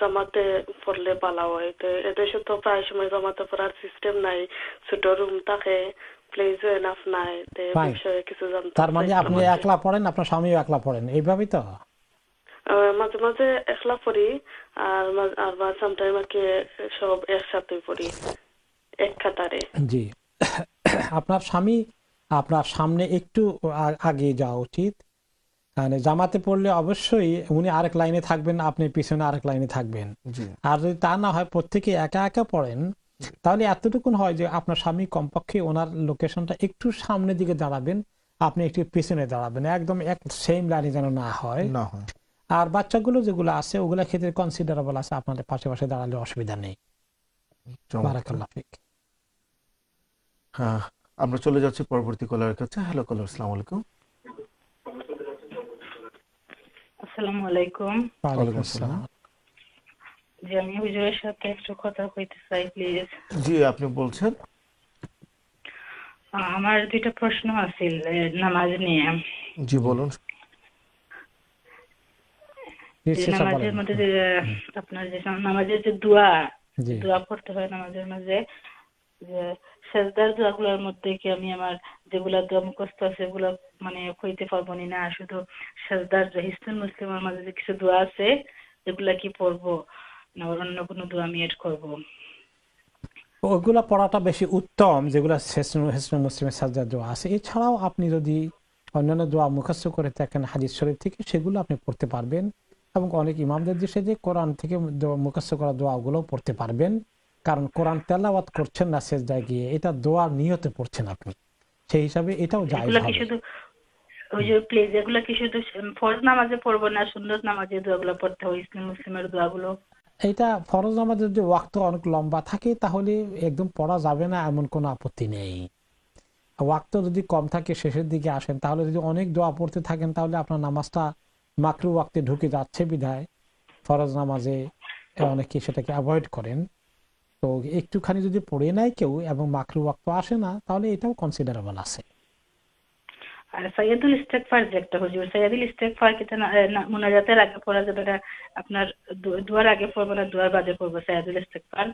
Speaker 3: জামাতে পড়লে পালা হয়। তো এদেশে তো প্রায় সময় জামাতে পড়ার সিস্টেম নাই। ছোট রুম থাকে প্লেসও এনাফ নাই। বিষয়ে কিছু জানতে
Speaker 1: তার মানে আপনি একলা পড়েন আপনার স্বামীও একলা পড়েন। এইভাবেই তো?
Speaker 3: মাঝে মাঝে একলা পড়ি আর আর বা সামটাইম আর কি সব একসাথে পড়ি এক খাতারে।
Speaker 1: জি। আপনার স্বামী আপনার সামনে একটু আগে যাওয়া উচিত। মানে জামাতে পড়লে অবশ্যই উনি আরেক লাইনে থাকবেন আপনি পিছনে আরেক লাইনে থাকবেন। আর যদি তা না হয় প্রত্যেকে একা একা পড়েন তাহলে এতটুকুন হয় যে আপনার স্বামী কমপক্ষে ওনার লোকেশনটা একটু সামনের দিকে দাঁড়াবেন আপনি একটু পিছনে দাঁড়াবেন একদম এক সেম লাইনে যেন না হয়।
Speaker 2: না হয়।
Speaker 1: আর বাচ্চাগুলো যেগুলো আছে ওগুলা ক্ষেত্রে কনসিডারেবল আছে আপনাদের পাশে পাশে দাঁড়ালে অসুবিধা নেই।
Speaker 2: হ্যাঁ আমরা চলে যাচ্ছি পরবর্তী কলারের কাছে। হ্যালো কলার আসসালামু আলাইকুম।
Speaker 4: আসসালামু আলাইকুম।
Speaker 1: ওয়ালাইকুম
Speaker 2: আসসালাম।
Speaker 1: আসসালাম।
Speaker 4: জি আমি হুজুরের সাথে একটু কথা কইতে চাই প্লিজ
Speaker 2: জি আপনি বলছেন?
Speaker 4: আমার দুইটা প্রশ্ন আছিল নামাজ নিয়ে।
Speaker 2: জি বলুন।
Speaker 4: নামাজের মধ্যে যে আপনার যে নামাজের যে দোয়া দোয়া পড়তে হয় নামাজের মাঝে যে সেজদার দোয়াগুলোর মধ্যে কি আমি আমার যেগুলা দোয়া মুখস্থ আছে সেগুলো মানে কইতে পারব নি? শুধু সেজদার হিস্তুল মুসলিমের মাঝে যে কিছু দোয়া আছে, এগুলা কি পড়ব? না অন্য কোনো দোয়া আমি এড করব?
Speaker 1: ওগুলা পড়াটা বেশি উত্তম, যেগুলো হেসন মুসলিমের সাজা দোয়া আছে। এছাড়াও আপনি যদি অন্যান্য দোয়া মুখস্থ করে থাকেন হাদিস শরীফ থেকে, সেগুলো আপনি পড়তে পারবেন এবং অনেক ইমামদের যে কোরআন থেকে মুখস্থ করা দোয়াগুলো পড়তে পারবেন। কারণ কোরআন তেলাওয়াত করছেন না শেষ গিয়ে এটা দোয়ার নিয়তে পড়ছেন আপনি। সেই হিসাবে এটাও জায়জ
Speaker 4: এগুলা কি
Speaker 1: হবে।
Speaker 4: শুধু ওই যে প্লিজ এগুলা কি শুধু ফরজ নামাজে পড়ব না সুন্নত নামাজে দোয়াগুলো পড়তে হয় ইসলাম মুসলিমের দোয়াগুলো?
Speaker 1: এটা ফরজ নামাজ যদি ওয়াক্ত অনেক লম্বা থাকে তাহলে একদম পড়া যাবে না এমন কোনো আপত্তি নেই। ওয়াক্ত যদি কম থাকে শেষের দিকে আসেন তাহলে যদি অনেক দোয়া পড়তে থাকেন তাহলে আপনার নামাজটা মাকরু ওয়াক্তে ঢুকে যাচ্ছে বিধায়। ফরজ নামাজে অনেকে সেটাকে অ্যাভয়েড করেন। তো একটুখানি যদি পড়ে নেয় কেউ এবং মাকরু ওয়াক্ত আসে না তাহলে এটাও কনসিডারেবল আছে।
Speaker 4: আর সাইয়াদুল ইস্তেকফার যে একটা হুজুর সাইয়াদুল ইস্তেকফার কি তা না- মুনাজাতের আগে পড়া যাবে না আপনার দুয়ার আগে পড়ব না দুয়ার বাদে পড়ব সাইয়াদুল ইস্তেকফার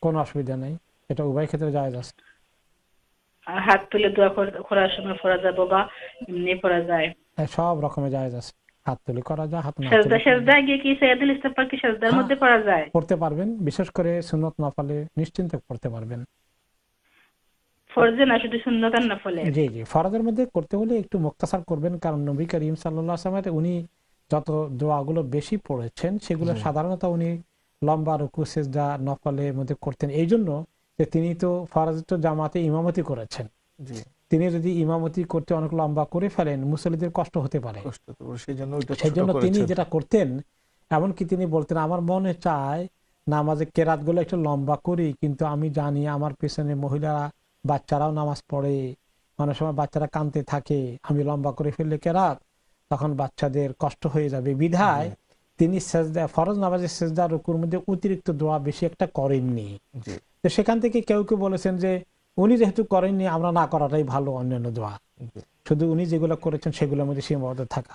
Speaker 1: কোনো অসুবিধা নেই এটা উভয় ক্ষেত্রে জায়জ আছে।
Speaker 4: আর হাত তুলে দোয়া কর- করার সময় পড়া যাব বা এমনি পড়া যায়।
Speaker 1: হ্যাঁ, সব রকমের জায়জ আছে। হাত তুলে করা যায় হাত না
Speaker 4: সেজদা সেজদা গিয়ে কি সাইয়াদুল ইস্তেকফার কি সেজদার
Speaker 1: হ্যাঁ।
Speaker 4: মধ্যে পড়া যায়?
Speaker 1: পড়তে পারবেন বিশেষ করে নফলে নিশ্চিন্তে পড়তে পারবেন।
Speaker 4: ফরজে না শুধু সুন্নত আর নফলে?
Speaker 1: জি জি ফরজের মধ্যে করতে হলে একটু মুক্তাসার করবেন কারণ নবী করিম উনি যত দোয়াগুলো বেশি পড়েছেন সেগুলো সাধারণত উনি লম্বা রুকু সেজদা নফলের মধ্যে করতেন। এই জন্য যে তিনি তো ফরাজত জামাতে ইমামতি করেছেন।
Speaker 2: জি।
Speaker 1: তিনি যদি ইমামতি করতে অনেক লম্বা করে ফেলেন মুসল্লিদের কষ্ট হতে পারে।
Speaker 2: সেই জন্য
Speaker 1: তিনি যেটা করতেন এমনকি তিনি বলতেন আমার মনে চায় নামাজের কেরাতগুলো একটু লম্বা করি কিন্তু আমি জানি আমার পেছনে মহিলারা বাচ্চারাও নামাজ পড়ে। অনেক সময় বাচ্চারা কানতে থাকে আমি লম্বা করে ফেললে কেরাত তখন বাচ্চাদের কষ্ট হয়ে যাবে। বিধায় তিনি সেজদা ফরজ নামাজের সেজদা রুকুর মধ্যে অতিরিক্ত দোয়া বেশি একটা করেননি। তো সেখান থেকে কেউ কেউ বলেছেন যে উনি যেহেতু করেননি আমরা না করাটাই ভালো অন্যান্য দোয়া। শুধু উনি যেগুলো করেছেন সেগুলোর মধ্যে সীমাবদ্ধ থাকা।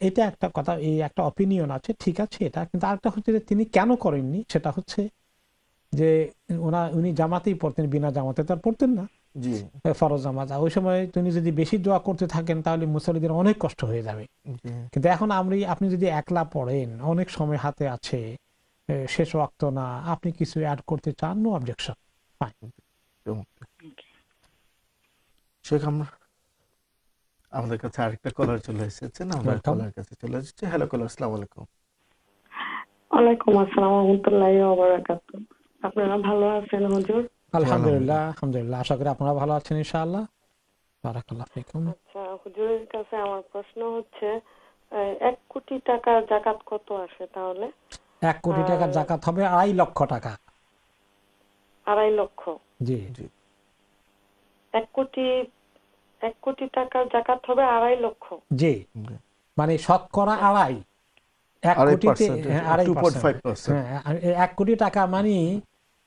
Speaker 1: এটা একটা কথা এই একটা অপিনিয়ন আছে ঠিক আছে এটা কিন্তু আরেকটা হচ্ছে যে তিনি কেন করেননি সেটা হচ্ছে যে ওনা উনি জামাতেই পড়তেন বিনা জামাতে তার পড়তেন না। ফরজ জামাত। ওই সময় তিনি যদি বেশি দোয়া করতে থাকেন তাহলে মুসলিদের অনেক কষ্ট হয়ে যাবে। কিন্তু এখন আমি আপনি যদি একলা পড়েন অনেক সময় হাতে আছে শেষ ওয়াক্ত না আপনি কিছু অ্যাড করতে চান নো অবজেকশন
Speaker 2: শেখ আমরা আমাদের কাছে আরেকটা কলার চলে এসেছেন আমরা কলার কাছে চলে এসেছি। হ্যালো কলার আসসালামু আলাইকুম।
Speaker 3: ওয়ালাইকুম আসসালাম রহমতুল্লাহি আপনারা ভালো আছেন হুজুর?
Speaker 1: আলহামদুলিল্লাহ আলহামদুলিল্লাহ। আশা করি আপনারা ভালো আছেন ইনশাআল্লাহ। বারাকাল্লাহ ফিকুম।
Speaker 3: আচ্ছা হুজুরের কাছে আমার প্রশ্ন হচ্ছে আহ, এক কোটি টাকা জাকাত কত আসে তাহলে?
Speaker 1: এক কোটি টাকার জাকাত হবে আড়াই লক্ষ টাকা।
Speaker 3: আড়াই লক্ষ।
Speaker 1: জি।
Speaker 2: জি।
Speaker 3: এক কোটি এক কোটি টাকার জাকাত হবে আড়াই লক্ষ।
Speaker 1: জি। মানে শতকরা আড়াই। এক
Speaker 2: আড়াই
Speaker 1: কোটিতে হ্যাঁ, আড়াই
Speaker 2: 2.5%
Speaker 1: হ্যাঁ, এক কোটি টাকা মানে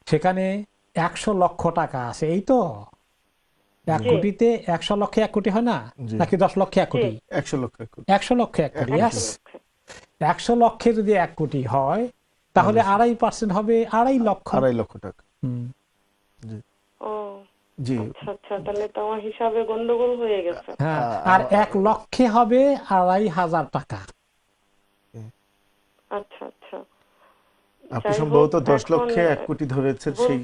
Speaker 1: সেখানে একশো লক্ষ টাকা আছে এই তো? এক। কোটিতে একশো লক্ষ এক কোটি হয় না? নাকি দশ লক্ষ এক কোটি?
Speaker 2: একশো লক্ষ এক কোটি।
Speaker 1: একশো লক্ষ এক কোটি। একশো লক্ষে। যদি এক কোটি হয় তাহলে আড়াই পার্সেন্ট হবে আড়াই লক্ষ।
Speaker 2: আড়াই লক্ষ টাকা।
Speaker 1: হুম।
Speaker 3: ও
Speaker 2: জি।
Speaker 3: আচ্ছা আচ্ছা তাহলে তো আমার হিসাবে গন্ডগোল হয়ে গেছে।
Speaker 1: হ্যাঁ। আর এক লক্ষে হবে আড়াই হাজার টাকা।
Speaker 3: আচ্ছা আচ্ছা।
Speaker 2: আপনি সম্ভবত দশ লক্ষে এক কোটি ধরেছেন
Speaker 3: ভুল-
Speaker 2: সেই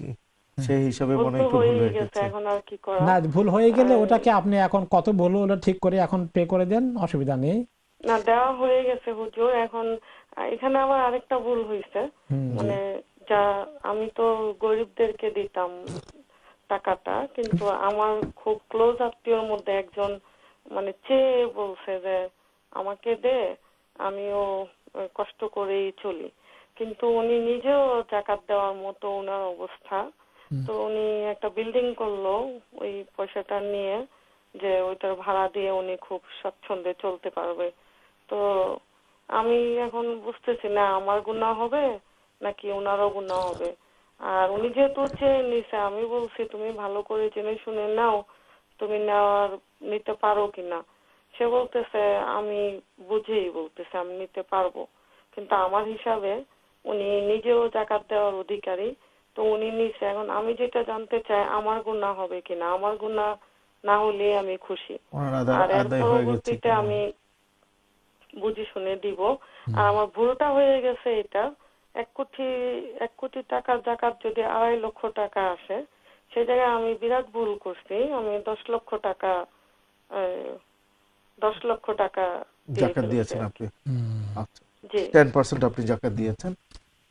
Speaker 2: সেই হিসাবে
Speaker 3: ভুল
Speaker 2: মনে একটু ভুল হয়ে
Speaker 3: গেছে।
Speaker 2: গেছে
Speaker 3: এখন আর কি করা
Speaker 1: না ভুল হয়ে গেলে ওটাকে আপনি এখন কত ভুল ওটা ঠিক করে এখন পে করে দেন অসুবিধা নেই।
Speaker 3: না দেওয়া হয়ে গেছে হুজুর এখন এখানে আমার আরেকটা ভুল হয়েছে
Speaker 1: হুম,
Speaker 3: মানে যা আমি তো গরিবদেরকে দিতাম টাকাটা কিন্তু আমার খুব ক্লোজ আত্মীয়র মধ্যে একজন মানে চেয়ে বলছে যে আমাকে দে আমিও কষ্ট করেই চলি। কিন্তু উনি নিজেও জাকাত দেওয়ার মতো ওনার অবস্থা। তো উনি একটা বিল্ডিং করল ওই পয়সাটা নিয়ে যে ওইটার ভাড়া দিয়ে উনি খুব স্বচ্ছন্দে চলতে পারবে। তো আমি এখন বুঝতেছি না আমার গুণা হবে নাকি ওনারও গুণা হবে? আর উনি যেহেতু চেয়ে নিছে আমি বলছি তুমি ভালো করে জেনে শুনে নাও তুমি নেওয়ার নিতে পারো কিনা? সে বলতেছে আমি বুঝেই বলতেছে আমি নিতে পারব। কিন্তু আমার হিসাবে উনি নিজেও জাকাত দেওয়ার অধিকারী। তো উনি নিছে এখন আমি যেটা জানতে চাই আমার গুণা হবে কিনা? আমার গুণা না হলে আমি খুশি। আর এর পরবর্তীতে আমি বুঝে শুনে দিব। আর আমার ভুলটা হয়ে গেছে এটা এক কোটি এক কোটি টাকার জাকাত যদি আড়াই লক্ষ টাকা আসে সেই জায়গায় আমি বিরাট ভুল করছি। আমি দশ লক্ষ টাকা দশ লক্ষ টাকা
Speaker 2: জাকাত দিয়েছেন আপনি। আচ্ছা।
Speaker 3: জি।
Speaker 2: টেন পার্সেন্ট আপনি জাকাত দিয়েছেন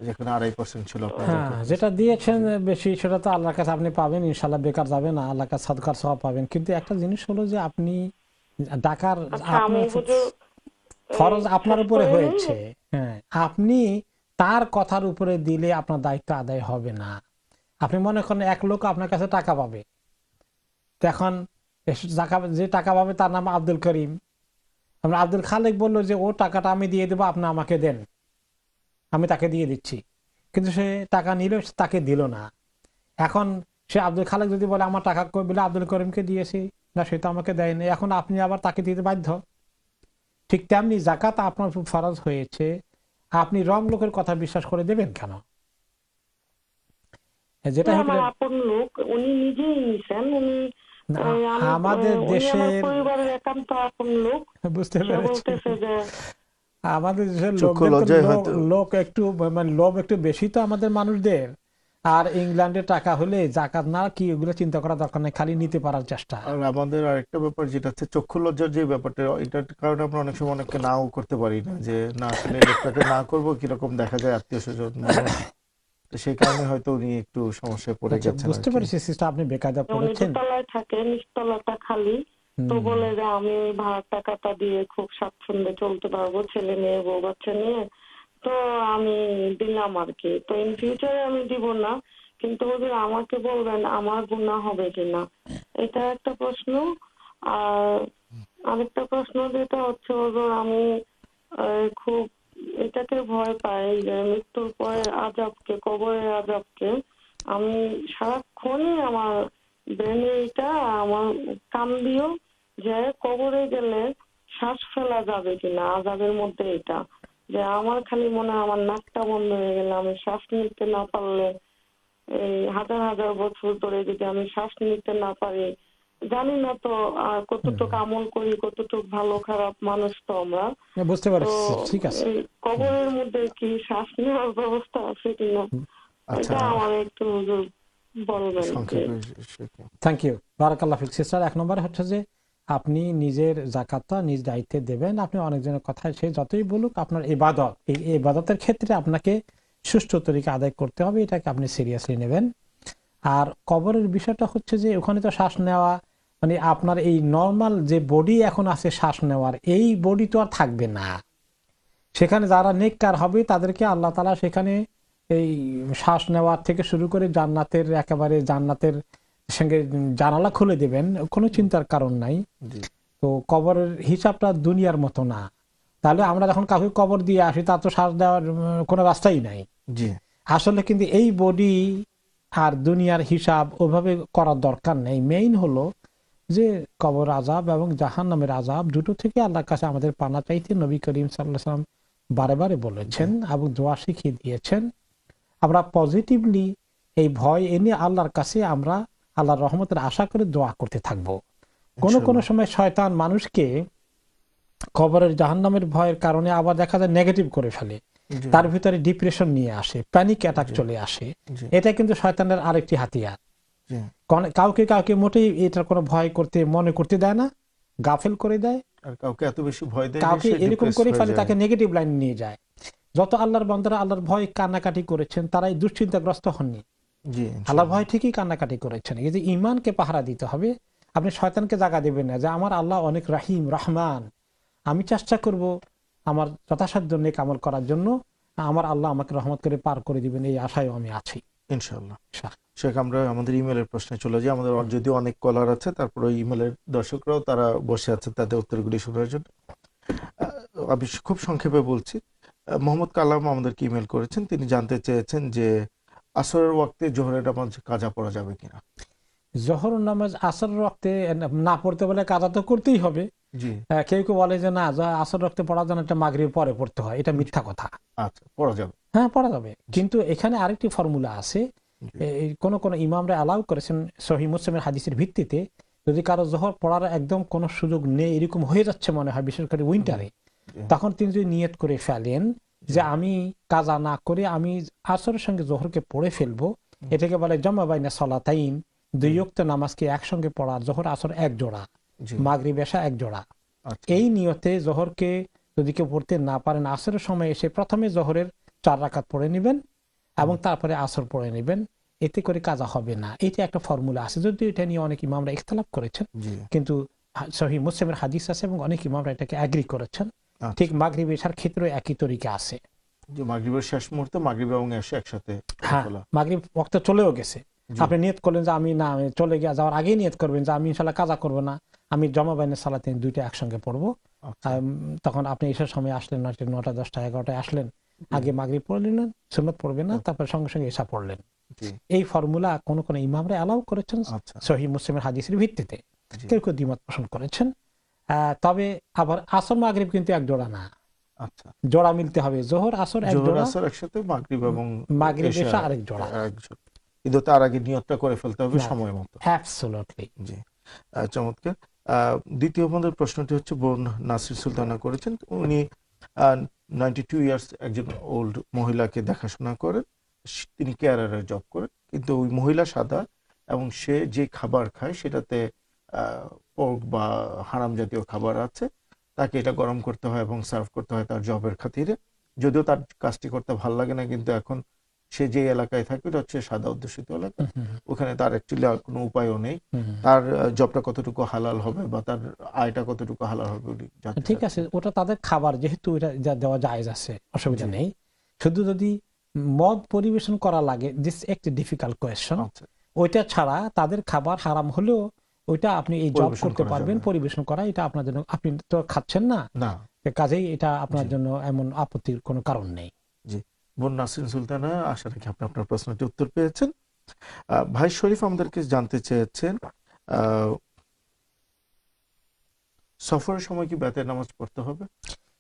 Speaker 2: যেখানে আড়াই পার্সেন্ট ছিল আপনার
Speaker 1: হ্যাঁ। যেটা দিয়েছেন বেশি সেটা তো আল্লাহর কাছে আপনি পাবেন। ইনশাল্লাহ বেকার যাবে না আল্লাহর কাছে সদকার সব পাবেন। কিন্তু একটা জিনিস হলো যে আপনি ডাকার
Speaker 3: আচ্ছা
Speaker 1: আপনার ফরজ আপনার উপরে হয়েছে। হ্যাঁ আপনি তার কথার উপরে দিলে আপনার দায়িত্ব আদায় হবে না। আপনি মনে করেন এক লোক আপনার কাছে টাকা পাবে। এখন যে টাকা পাবে তার নাম আব্দুল করিম। আমরা আব্দুল খালেক বলল যে, ও টাকাটা আমি দিয়ে দেবো, আপনি আমাকে দেন। আমি তাকে দিয়ে দিচ্ছি। কিন্তু সে টাকা নিল তাকে দিল না। এখন সে আব্দুল খালেক যদি বলে, আমার টাকা বলে, আব্দুল করিমকে দিয়েছি। না, সে তো আমাকে দেয়নি। এখন আপনি আবার তাকে দিতে বাধ্য। ঠিক তেমনি জাকাত আপনার ফরজ হয়েছে। আপনি রং লোকের কথা বিশ্বাস করে দেবেন কেন? যেটা
Speaker 3: আমার আপন লোক উনি নিজেই নিছেন উনি
Speaker 1: আমাদের
Speaker 3: আপন লোক।
Speaker 1: বুঝতে পেরেছি। আমাদের দেশের লোক- লোক একটু মানে লোভ একটু বেশি তো আমাদের মানুষদের। আর ইংল্যান্ডের টাকা হলে জাকাত না কি এগুলো চিন্তা করা দরকার নেই খালি নিতে পারার চেষ্টা।
Speaker 2: আর আমাদের আরেকটা ব্যাপার যেটা হচ্ছে চক্ষু লজ্জার যে ব্যাপারটা এটার কারণে আমরা অনেক সময় অনেককে নাও করতে পারি না যে না আসলে লোকটাকে না করব কীরকম দেখা যায় আত্মীয় স্বজন তো সেই কারণে হয়তো উনি একটু সমস্যায় পড়ে
Speaker 1: আচ্ছা,
Speaker 2: গেছেন
Speaker 1: বুঝতে পারছি সিস্টার আপনি বেকায়দা পড়েছেন।
Speaker 3: দোতলায় থাকে নিচতলাটা খালি। তো বলে যে আমি ভাড়ার টাকাটা দিয়ে খুব স্বাচ্ছন্দ্যে চলতে পারব ছেলে মেয়ে বউ বাচ্চা নিয়ে। তো আমি দিলাম আর কি। তো ইন ফিউচারে আমি দিব না। কিন্তু হুজুর আমাকে বলবেন, আমার গুণা হবে কিনা? এটা একটা প্রশ্ন। আর আরেকটা প্রশ্ন যেটা হচ্ছে, হুজুর, আমি খুব এটাকে ভয় পাই যে মৃত্যুর পরে আজাবকে কবরের আজাবকে আমি সারাক্ষণই আমার ব্রেনে এটা, আমার কান দিও যে কবরে গেলে শ্বাস ফেলা যাবে কিনা আজাবের মধ্যে এটা। যে আমার খালি মনে হয় আমার নাকটা বন্ধ হয়ে গেলে আমি শ্বাস নিতে না পারলে এই হাজার হাজার বছর ধরে যদি আমি শ্বাস নিতে না পারি জানি না তো কতটুকু আমল করি কতটুকু ভালো খারাপ মানুষ তো আমরা।
Speaker 1: হ্যাঁ, বুঝতে পারছি ঠিক আছে।
Speaker 3: কবরের মধ্যে কি শ্বাস নেওয়ার ব্যবস্থা আছে কিনা
Speaker 2: আচ্ছা।
Speaker 3: এটা আমার একটু বলবেন
Speaker 2: সে-
Speaker 1: থ্যাংক ইউ বারাকাল্লাহ ফিক। সিস্টার এক নম্বর হচ্ছে যে আপনি নিজের জাকাতটা নিজ দায়িত্বে দেবেন। আপনি অনেকজনের কথায় সে যতই বলুক আপনার এবাদত এই এবাদতের ক্ষেত্রে আপনাকে সুষ্ঠু তরিকা আদায় করতে হবে, এটাকে আপনি সিরিয়াসলি নেবেন। আর কবরের বিষয়টা হচ্ছে যে, ওখানে তো শ্বাস নেওয়া মানে আপনার এই নর্মাল যে বডি এখন আছে শ্বাস নেওয়ার, এই বডি তো আর থাকবে না। সেখানে যারা নেককার হবে, তাদেরকে আল্লাহ তালা সেখানে এই শ্বাস নেওয়ার থেকে শুরু করে জান্নাতের, একেবারে জান্নাতের সঙ্গে জানালা খুলে দেবেন কোনো চিন্তার কারণ নাই। তো কবরের হিসাবটা দুনিয়ার মতো না। তাহলে আমরা যখন কাউকে কবর দিয়ে আসি তার তো শ্বাস দেওয়ার কোনো রাস্তাই নাই। আসলে কিন্তু এই বডি আর দুনিয়ার হিসাব ওভাবে করার দরকার নেই। মেইন হলো যে কবর আজাব এবং জাহান নামের আজাব দুটো থেকে আল্লাহর কাছে আমাদের পানা চাইতে নবী করিম সাল্লাম বারে বারে বলেছেন এবং দোয়া শিখিয়ে দিয়েছেন। আমরা পজিটিভলি এই ভয় এনে আল্লাহর কাছে আমরা আল্লাহর রহমতের আশা করে দোয়া করতে থাকব। কোনো কোনো সময় শয়তান মানুষকে কবরের জাহান্নামের ভয়ের কারণে আবার দেখা যায় নেগেটিভ করে ফেলে। তার ভিতরে ডিপ্রেশন নিয়ে আসে প্যানিক অ্যাটাক চলে আসে। এটা কিন্তু শয়তানের আরেকটি হাতিয়ার। কাউকে কাউকে মোটেই এটার কোনো ভয় করতে মনে করতে দেয় না গাফেল করে দেয়।
Speaker 2: কাউকে এত বেশি ভয় দেয়
Speaker 1: কাউকে এরকম করে ফেলে তাকে নেগেটিভ লাইন নিয়ে যায়। যত আল্লাহর বন্দারা আল্লাহর ভয় কান্নাকাটি করেছেন তারাই দুশ্চিন্তাগ্রস্ত হননি।
Speaker 2: জি
Speaker 1: আল্লাহর ভয় ঠিকই কান্নাকাটি করেছেন। এই যে ইমানকে পাহারা দিতে হবে আপনি শয়তানকে জাগা দেবেন না যে আমার আল্লাহ অনেক রাহিম রহমান। আমি চেষ্টা করব আমার যথাসাধ্য নেক আমল করার জন্য। আমার আল্লাহ আমাকে রহমত করে পার করে দিবেন এই আশায় আমি আছি।
Speaker 2: শেখ আমরা আমাদের ইমেলের প্রশ্নে চলে যাই। আমাদের যদিও অনেক কলার আছে তারপরে ইমেলের দর্শকরাও তারা বসে আছে তাদের উত্তরগুলি শোনার জন্য। আমি খুব সংক্ষেপে বলছি। মোহাম্মদ কালাম আমাদেরকে ইমেল করেছেন। তিনি জানতে চেয়েছেন যে আসরের ওয়াক্তে জোহরের নামাজ কাজা পড়া যাবে কিনা?
Speaker 1: জহর নামাজ আসর রক্তে না পড়তে বলে কাজা তো করতেই হবে। কেউ কেউ বলে যে না আসর রক্তে জন্য একটা মাগরির পরে পড়তে হয় এটা মিথ্যা কথা।
Speaker 2: আচ্ছা পড়া যাবে।
Speaker 1: হ্যাঁ পড়া যাবে। কিন্তু এখানে আরেকটি ফর্মুলা আছে। কোন কোন ইমামরা অ্যালাউ করেছেন সহি মুসলিমের হাদিসের ভিত্তিতে যদি কারও জহর পড়ার একদম কোনো সুযোগ নেই এরকম হয়ে যাচ্ছে মনে হয় বিশেষ করে উইন্টারে তখন তিনি যদি নিয়ত করে ফেলেন যে আমি কাজা না করে আমি আসরের সঙ্গে জোহরকে পড়ে ফেলব। এটাকে বলে জমা বাইনা সলাতাইন। দুই উক্ত নামাজকে একসঙ্গে পড়া জোহর আসর এক জোড়া
Speaker 2: জি।
Speaker 1: মাগরিব এশা এক জোড়া।
Speaker 2: আচ্ছা।
Speaker 1: এই নিয়তে জোহরকে যদি কেউ পড়তে না পারেন আসরের সময় এসে প্রথমে জোহরের চার রাকাত পড়ে নেবেন এবং তারপরে আসর পড়ে নেবেন। এতে করে কাজা হবে না। এটা একটা ফর্মুলা আছে। যদিও এটা নিয়ে অনেক ইমামরা ইখতলাফ করেছেন কিন্তু সহি মুসলিমের হাদিস আছে এবং অনেক ইমামরা এটাকে অ্যাগ্রি করেছেন। ঠিক মাগরিব এশার ক্ষেত্রে একই তরিকা আছে।
Speaker 2: যে মাগরিবের শেষ মুহূর্তে মাগরিব এবং এসে একসাথে
Speaker 1: হ্যাঁ। মাগরিব ওয়াক্ত চলেও গেছে। আপনি নিয়ত করলেন যে আমি না আমি চলে গিয়ে যাওয়ার আগেই নিয়ত করবেন যে আমি ইনশাল্লাহ কাজা করব না। আমি জমা বাইনের সালাতে দুইটা একসঙ্গে পড়ব।
Speaker 2: আচ্ছা।
Speaker 1: তখন আপনি এসার সময় আসলেন নয়টা নটা দশটা এগারোটায় আসলেন। আগে মাগরিব পড়ে নিলেন সুন্নত পড়বে না তারপর সঙ্গে সঙ্গে এসা পড়লেন। এই ফর্মুলা কোন কোন ইমামরা অ্যালাউ করেছেন?
Speaker 2: আচ্ছা।
Speaker 1: সহি মুসলিমের হাদিসের ভিত্তিতে কেউ কেউ দ্বিমত পোষণ করেছেন? তবে আবার আসর মাগরিব কিন্তু এক জোড়া না।
Speaker 2: আচ্ছা।
Speaker 1: জোড়া মিলতে হবে। জোহর আসর এক জোড়া
Speaker 2: আসর একসাথে মাগরিব এবং
Speaker 1: মাগরিব
Speaker 2: এশা
Speaker 1: আরেক জোড়া।
Speaker 2: জোড়া। তার আগে নিয়তটা করে ফেলতে হবে সময় মতো।
Speaker 1: অ্যাবসোলুটলি
Speaker 2: জি। চমৎকার। দ্বিতীয় আমাদের প্রশ্নটি হচ্ছে বোন নাসির সুলতানা করেছেন। উনি নাইনটি টু ইয়ার্স একজন ওল্ড মহিলাকে দেখাশোনা করেন। তিনি কেয়ারারের জব করে কিন্তু ওই মহিলা সাদা এবং সে যে খাবার খায় সেটাতে পোর্ক বা হারাম জাতীয় খাবার আছে তাকে এটা গরম করতে হয় এবং সার্ভ করতে হয় তার জবের খাতিরে। যদিও তার কাজটি করতে ভালো লাগে না কিন্তু এখন সে যে এলাকায় থাকে ওটা হচ্ছে সাদা অধ্যুষিত এলাকা ওখানে তার অ্যাকচুয়ালি আর কোনো উপায়ও নেই। তার জবটা কতটুকু হালাল হবে বা তার আয়টা কতটুকু হালাল হবে
Speaker 1: ঠিক আছে ওটা তাদের খাবার যেহেতু এটা যা দেওয়া জায়েজ আছে অসুবিধা নেই। শুধু যদি মদ পরিবেশন করা লাগে দিস একটি ডিফিকাল্ট কোয়েশ্চন
Speaker 2: আচ্ছা।
Speaker 1: ওইটা ছাড়া তাদের খাবার হারাম হলেও ওইটা আপনি এই জব করতে পারবেন পরিবেশন করা এটা আপনার জন্য। আপনি তো খাচ্ছেন না? কাজেই এটা আপনার জন্য এমন আপত্তির কোনো কারণ নেই।
Speaker 2: বোন নাসরিন সুলতানা আশা রাখি আপনি আপনার প্রশ্নটি উত্তর পেয়েছেন। ভাই শরীফ আমাদেরকে জানতে চেয়েছেন সফরের সময় কি বেতের নামাজ পড়তে হবে?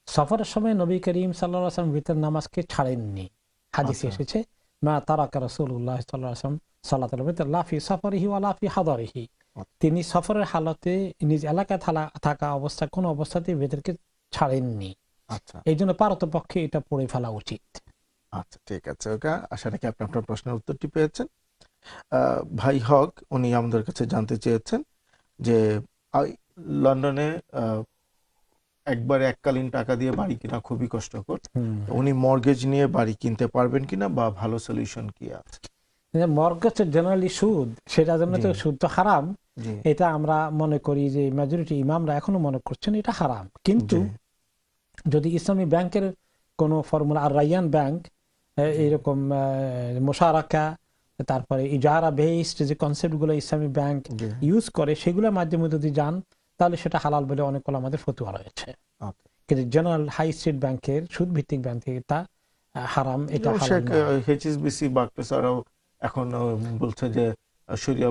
Speaker 1: সফরের সময় নবী করিম সাল্লাহ আসলাম ভিতর নামাজকে ছাড়েননি। হাদিসে
Speaker 2: আচ্ছা।
Speaker 1: এসেছে মা তারাকা রসুল্লাহ সাল্লাহ আসলাম সাল্লাহ লাফি সফরিহি ওয়া লাফি হাদরিহি। তিনি সফরের হালতে নিজ এলাকায় থালা- থাকা অবস্থা কোন অবস্থাতেই ভেতরকে ছাড়েননি।
Speaker 2: আচ্ছা।
Speaker 1: এই জন্য পারত পক্ষে এটা পড়ে ফেলা উচিত।
Speaker 2: আচ্ছা ঠিক আছে ওকে। আশা রাখি আপনি আপনার প্রশ্নের উত্তরটি পেয়েছেন। ভাই হক উনি আমাদের কাছে জানতে চেয়েছেন যে লন্ডনে একবারে এককালীন টাকা দিয়ে বাড়ি কিনা খুবই কষ্টকর। উনি মর্গেজ নিয়ে বাড়ি কিনতে পারবেন কিনা বা ভালো সলিউশন কি আছে?
Speaker 1: মর্গেজ জেনারেলি সুদ সেটার জন্য তো সুদ তো হারাম। এটা আমরা মনে করি যে মেজরিটি ইমামরা এখনও মনে করছেন এটা হারাম। কিন্তু যদি ইসলামী ব্যাংকের কোনো ফর্মুলা আর রাইয়ান ব্যাংক মোশারাকা তারপরে ইজারা বেসড যে কনসেপ্টগুলো ইসলামী ব্যাংক ইউজ করে সেগুলোর মাধ্যমে যদি যান তাহলে সেটা হালাল বলে অনেক আমাদের ফতুয়া রয়েছে। কিন্তু জেনারেল হাই স্ট্রিট ব্যাংকের সুদ ভিত্তিক ব্যাংক থেকে তা হারাম এটা
Speaker 2: বাকপেসারাও এখন বলছে যে শরিয়া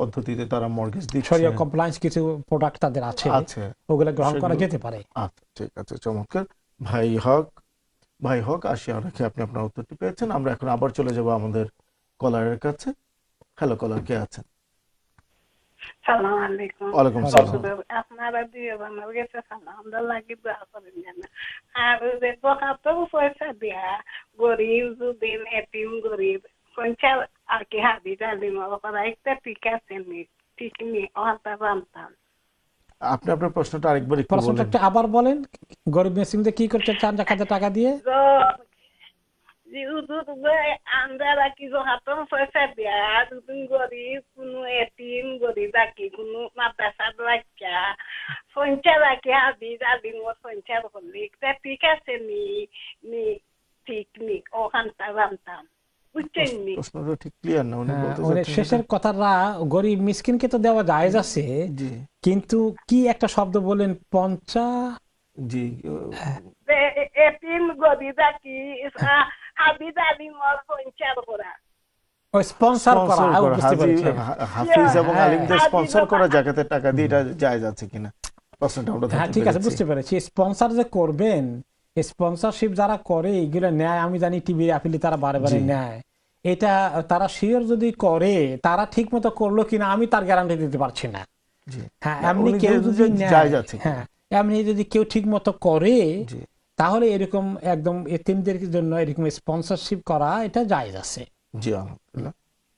Speaker 2: পদ্ধতিতে তারা মর্গেজ দিচ্ছে।
Speaker 1: শরিয়া কমপ্লায়েন্স কিছু প্রোডাক্ট তাদের আছে
Speaker 2: আছে।
Speaker 1: ওগুলো গ্রহণ করা যেতে পারে।
Speaker 2: আচ্ছা ঠিক আছে চমৎকার। ভাই হক ভাই হক আশা রাখি আপনি আপনার উত্তরটি পেয়েছেন? আমরা এখন আবার চলে যাব আমাদের কলারের কাছে। হ্যালো কলার কে আছেন?
Speaker 5: আলাইকুম আপনারা দিয়ে বানার গেছে আর যে বকাতো পয়সা দিয়া গরিব গরিব অহাতা জানতাম
Speaker 2: আপনি আপনার প্রশ্নটা আরেকবার একটু
Speaker 1: প্রশ্নটা আবার বলেন। গরিব মেসিংদের কি করতে চান জাকাতে টাকা দিয়ে?
Speaker 5: যেহেতু আমরা কি হাতর পয়সা দিয়া দুদিন গরিব কোনো এটিম গরিব রাখি কোনো মাদ্রাসা রাখা পঞ্চা রাখি হাবি জালি মোর করলি তা ঠিক আছে নি নি ঠিক নি ওখানটা জানতাম বুঝছেন নি?
Speaker 2: প্রশ্নটা ঠিক ক্লিয়ার না। উনি
Speaker 1: হ্যাঁ,
Speaker 2: বলতে
Speaker 1: শেষের কথাটা গরিব মিসকিনকে তো দেওয়া জায়েজ আছে কিন্তু কি একটা শব্দ বলেন পঞ্চা?
Speaker 2: জি
Speaker 5: এটিম গরিব রাখি হাবি জালি মোর পঞ্চা করা।
Speaker 1: স্পন্সর করা
Speaker 2: স্পন্সর
Speaker 1: আও
Speaker 2: করা
Speaker 1: বুঝতে পেরেছি
Speaker 2: হাফিজ এবং। আলিমদের স্পন্সর করা জাকাতের টাকা দিয়ে এটা জায়েজ আছে কিনা? প্রশ্নটা আমরা
Speaker 1: হ্যাঁ ঠিক আছে বুঝতে পেরেছি। স্পন্সর যে করবেন স্পন্সরশিপ যারা করে এগুলো নেয় আমি জানি টিভি আপিলি তারা বারে বারে নেয় এটা তারা শিওর যদি করে তারা ঠিক মতো করল কিনা আমি তার গ্যারান্টি দিতে পারছি না। হ্যাঁ এমনি কেউ যদি। হ্যাঁ এমনি যদি কেউ ঠিক মতো করে তাহলে এরকম একদম এতিমদের জন্য এরকম স্পন্সরশিপ করা এটা জায়েজ আছে।
Speaker 2: জি আলহামদুলিল্লাহ।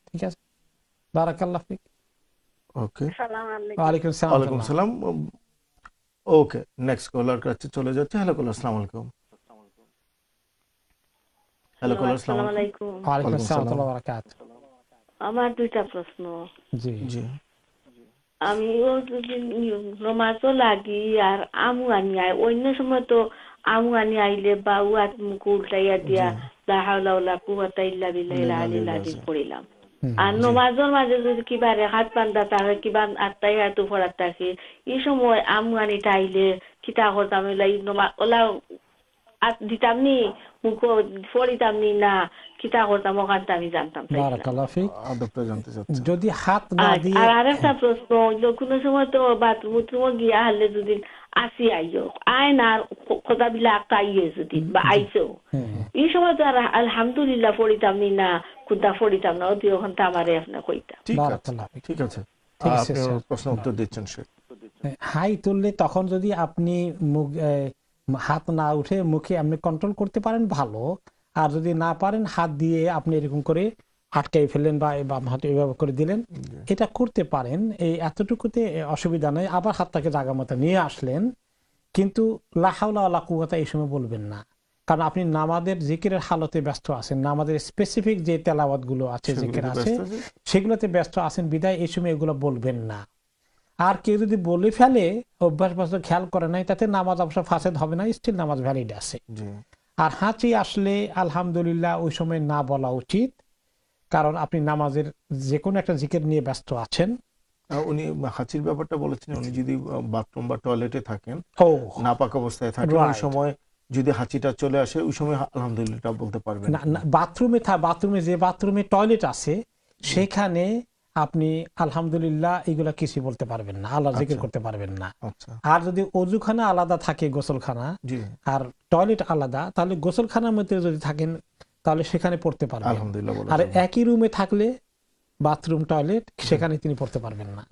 Speaker 1: ঠিক আছে? বারাকাল্লাহ ফিক।
Speaker 2: ওকে।
Speaker 1: ওয়ালাইকুম সালাম।
Speaker 2: ওয়ালাইকুম সালাম। ওকে নেক্সট কলার কাছে চলে যাচ্ছে। হ্যালো কলার আসসালামু আলাইকুম। হ্যালো কলার আসসালামু
Speaker 3: আসসালামু
Speaker 2: আলাইকুম।
Speaker 3: আলাইকুম।
Speaker 1: ওয়ালাইকুম
Speaker 2: ওয়ালাইকুম
Speaker 1: সালাম
Speaker 2: সালাম।
Speaker 1: বারাকাত
Speaker 3: আমার দুইটা প্রশ্ন।
Speaker 1: জি।
Speaker 2: জি।
Speaker 3: আমিও যদি নমাজও লাগি আর আমু আনি আই অন্য সময় তো আমু আনি আইলে বা মুখ উল্টাইয়া দিয়া লা হাওলা ওয়ালা কুওয়াতা ইল্লা বিল্লাহিল আলিয়্যিল আযীম পড়িলাম। আর নমাজের মাঝে যদি কিবা রেখাত থাকে কিবা আত্মাই হাতু ফরাত থাকে। এই সময় আমু আনি টাইলে কিতা করতাম ওলা দিতাম নি। মুখ নি না কিতা করতাম ওখানটা আমি জানতাম
Speaker 1: যদি হাত না
Speaker 3: আর
Speaker 1: দিয়ে
Speaker 3: আর আরেকটা প্রশ্ন কোনো সময় তো বাথরুম গিয়া হলে যদি আসি আইও আয় না কথা বিলাক আইয়ে যদি বা আইসো এই সময় তো আর আলহামদুলিল্লাহ পড়িতাম নি না কুদা পড়িতাম না অতি ওখান আমারে আপনার কইতাম
Speaker 2: ঠিক আছে
Speaker 1: বারাকাল্লাহ ফিক
Speaker 2: ঠিক আছে।
Speaker 1: ঠিক আছে,
Speaker 2: আপনি
Speaker 1: স্যার।
Speaker 2: প্রশ্ন উত্তর দিচ্ছেন সে।
Speaker 1: হাই তুললে তখন যদি আপনি মুখ হাত না উঠে মুখে আপনি কন্ট্রোল করতে পারেন ভালো। আর যদি না পারেন হাত দিয়ে আপনি এরকম করে আটকাই ফেললেন বা বাম হাতে এভাবে করে দিলেন এটা করতে পারেন। এই এতটুকুতে অসুবিধা নেই। আবার হাতটাকে জায়গা মতো নিয়ে আসলেন। কিন্তু লাহাউলা কুয়াতা এই সময় বলবেন না। কারণ আপনি নামাজের জিকিরের হালতে ব্যস্ত আছেন। নামাজের স্পেসিফিক যে তেলাওয়াতগুলো আছে জিকির আছে। সেগুলোতে ব্যস্ত আছেন। বিদায় এই সময় এগুলো বলবেন না। আর কেউ যদি বলে ফেলে অভ্যাস বস্ত খেয়াল করে নাই তাতে নামাজ অবশ্য ফাঁসেদ হবে না স্টিল নামাজ ভ্যালিড আছে। আর হাঁচি আসলে আলহামদুলিল্লাহ ওই সময় না বলা উচিত কারণ আপনি নামাজের যে কোনো একটা জিকির নিয়ে ব্যস্ত আছেন।
Speaker 2: উনি হাঁচির ব্যাপারটা বলেছেন উনি যদি বাথরুম বা টয়লেটে থাকেন নাপাক অবস্থায় থাকেন ওই সময় যদি হাঁচিটা চলে আসে ওই সময় আলহামদুলিল্লাহ বলতে পারবেন।
Speaker 1: না না, বাথরুমে থা বাথরুমে যে বাথরুমে টয়লেট আছে সেখানে আপনি আলহামদুলিল্লাহ এগুলা কিছু বলতে পারবেন না আল্লাহ জিকির
Speaker 2: আচ্ছা।
Speaker 1: করতে পারবেন না।
Speaker 2: আচ্ছা।
Speaker 1: আর যদি অজুখানা আলাদা থাকে গোসলখানা আর টয়লেট আলাদা তাহলে গোসলখানার মধ্যে যদি থাকেন তাহলে সেখানে পড়তে পারবেন
Speaker 2: আলহামদুলিল্লাহ
Speaker 1: আর একই রুমে থাকলে বাথরুম টয়লেট সেখানে তিনি পড়তে পারবেন না।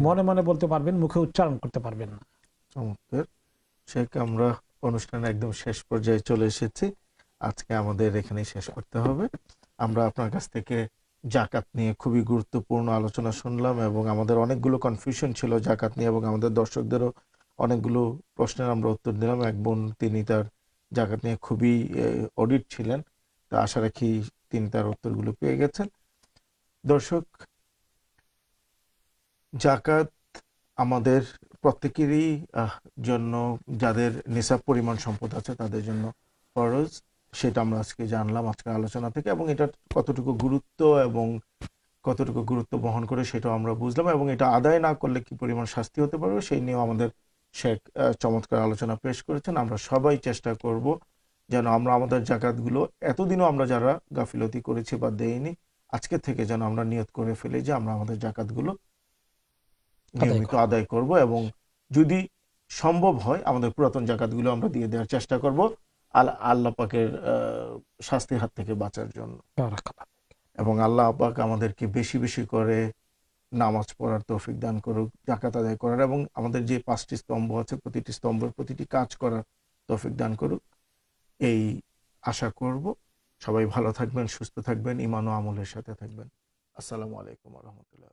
Speaker 1: মনে মনে বলতে পারবেন মুখে উচ্চারণ করতে পারবেন না।
Speaker 2: চমৎকার। শেখ আমরা অনুষ্ঠানের একদম শেষ পর্যায়ে চলে এসেছি। আজকে আমাদের এখানেই শেষ করতে হবে। আমরা আপনার কাছ থেকে জাকাত নিয়ে খুবই গুরুত্বপূর্ণ আলোচনা শুনলাম এবং আমাদের অনেকগুলো কনফিউশন ছিল জাকাত নিয়ে এবং আমাদের দর্শকদেরও অনেকগুলো প্রশ্নের আমরা উত্তর দিলাম। এক বোন, তিনি তার জাকাত নিয়ে খুবই অডিট ছিলেন। তা আশা রাখি তিনি তার উত্তরগুলো পেয়ে গেছেন। দর্শক, জাকাত আমাদের প্রত্যেকেরই জন্য যাদের নিসাব পরিমাণ সম্পদ আছে তাদের জন্য ফরজ। সেটা আমরা আজকে জানলাম আজকের আলোচনা থেকে এবং এটা কতটুকু গুরুত্ব এবং কতটুকু গুরুত্ব বহন করে সেটাও আমরা বুঝলাম এবং এটা আদায় না করলে কি পরিমাণ শাস্তি হতে পারবে সেই নিয়েও আমাদের শেখ চমৎকার আলোচনা পেশ করেছেন। আমরা সবাই চেষ্টা করব যেন আমরা আমাদের জাকাতগুলো এতদিনও আমরা যারা গাফিলতি করেছি বা দেইনি আজকে থেকে যেন আমরা নিয়ত করে ফেলি যে আমরা আমাদের জাকাতগুলো নিয়মিত আদায় করব এবং যদি সম্ভব হয় আমাদের পুরাতন জাকাতগুলো আমরা দিয়ে দেওয়ার চেষ্টা করব। আল্লাহ পাকের শাস্তির হাত থেকে বাঁচার জন্য। এবং আল্লাহ পাক আমাদেরকে বেশি বেশি করে নামাজ পড়ার তৌফিক দান করুক জাকাত আদায় করার এবং আমাদের যে পাঁচটি স্তম্ভ আছে প্রতিটি স্তম্ভের প্রতিটি কাজ করার তৌফিক দান করুক। এই আশা করব। সবাই ভালো থাকবেন সুস্থ থাকবেন ইমান ও আমলের সাথে থাকবেন। আসসালামু আলাইকুম রহমতুল্লাহ।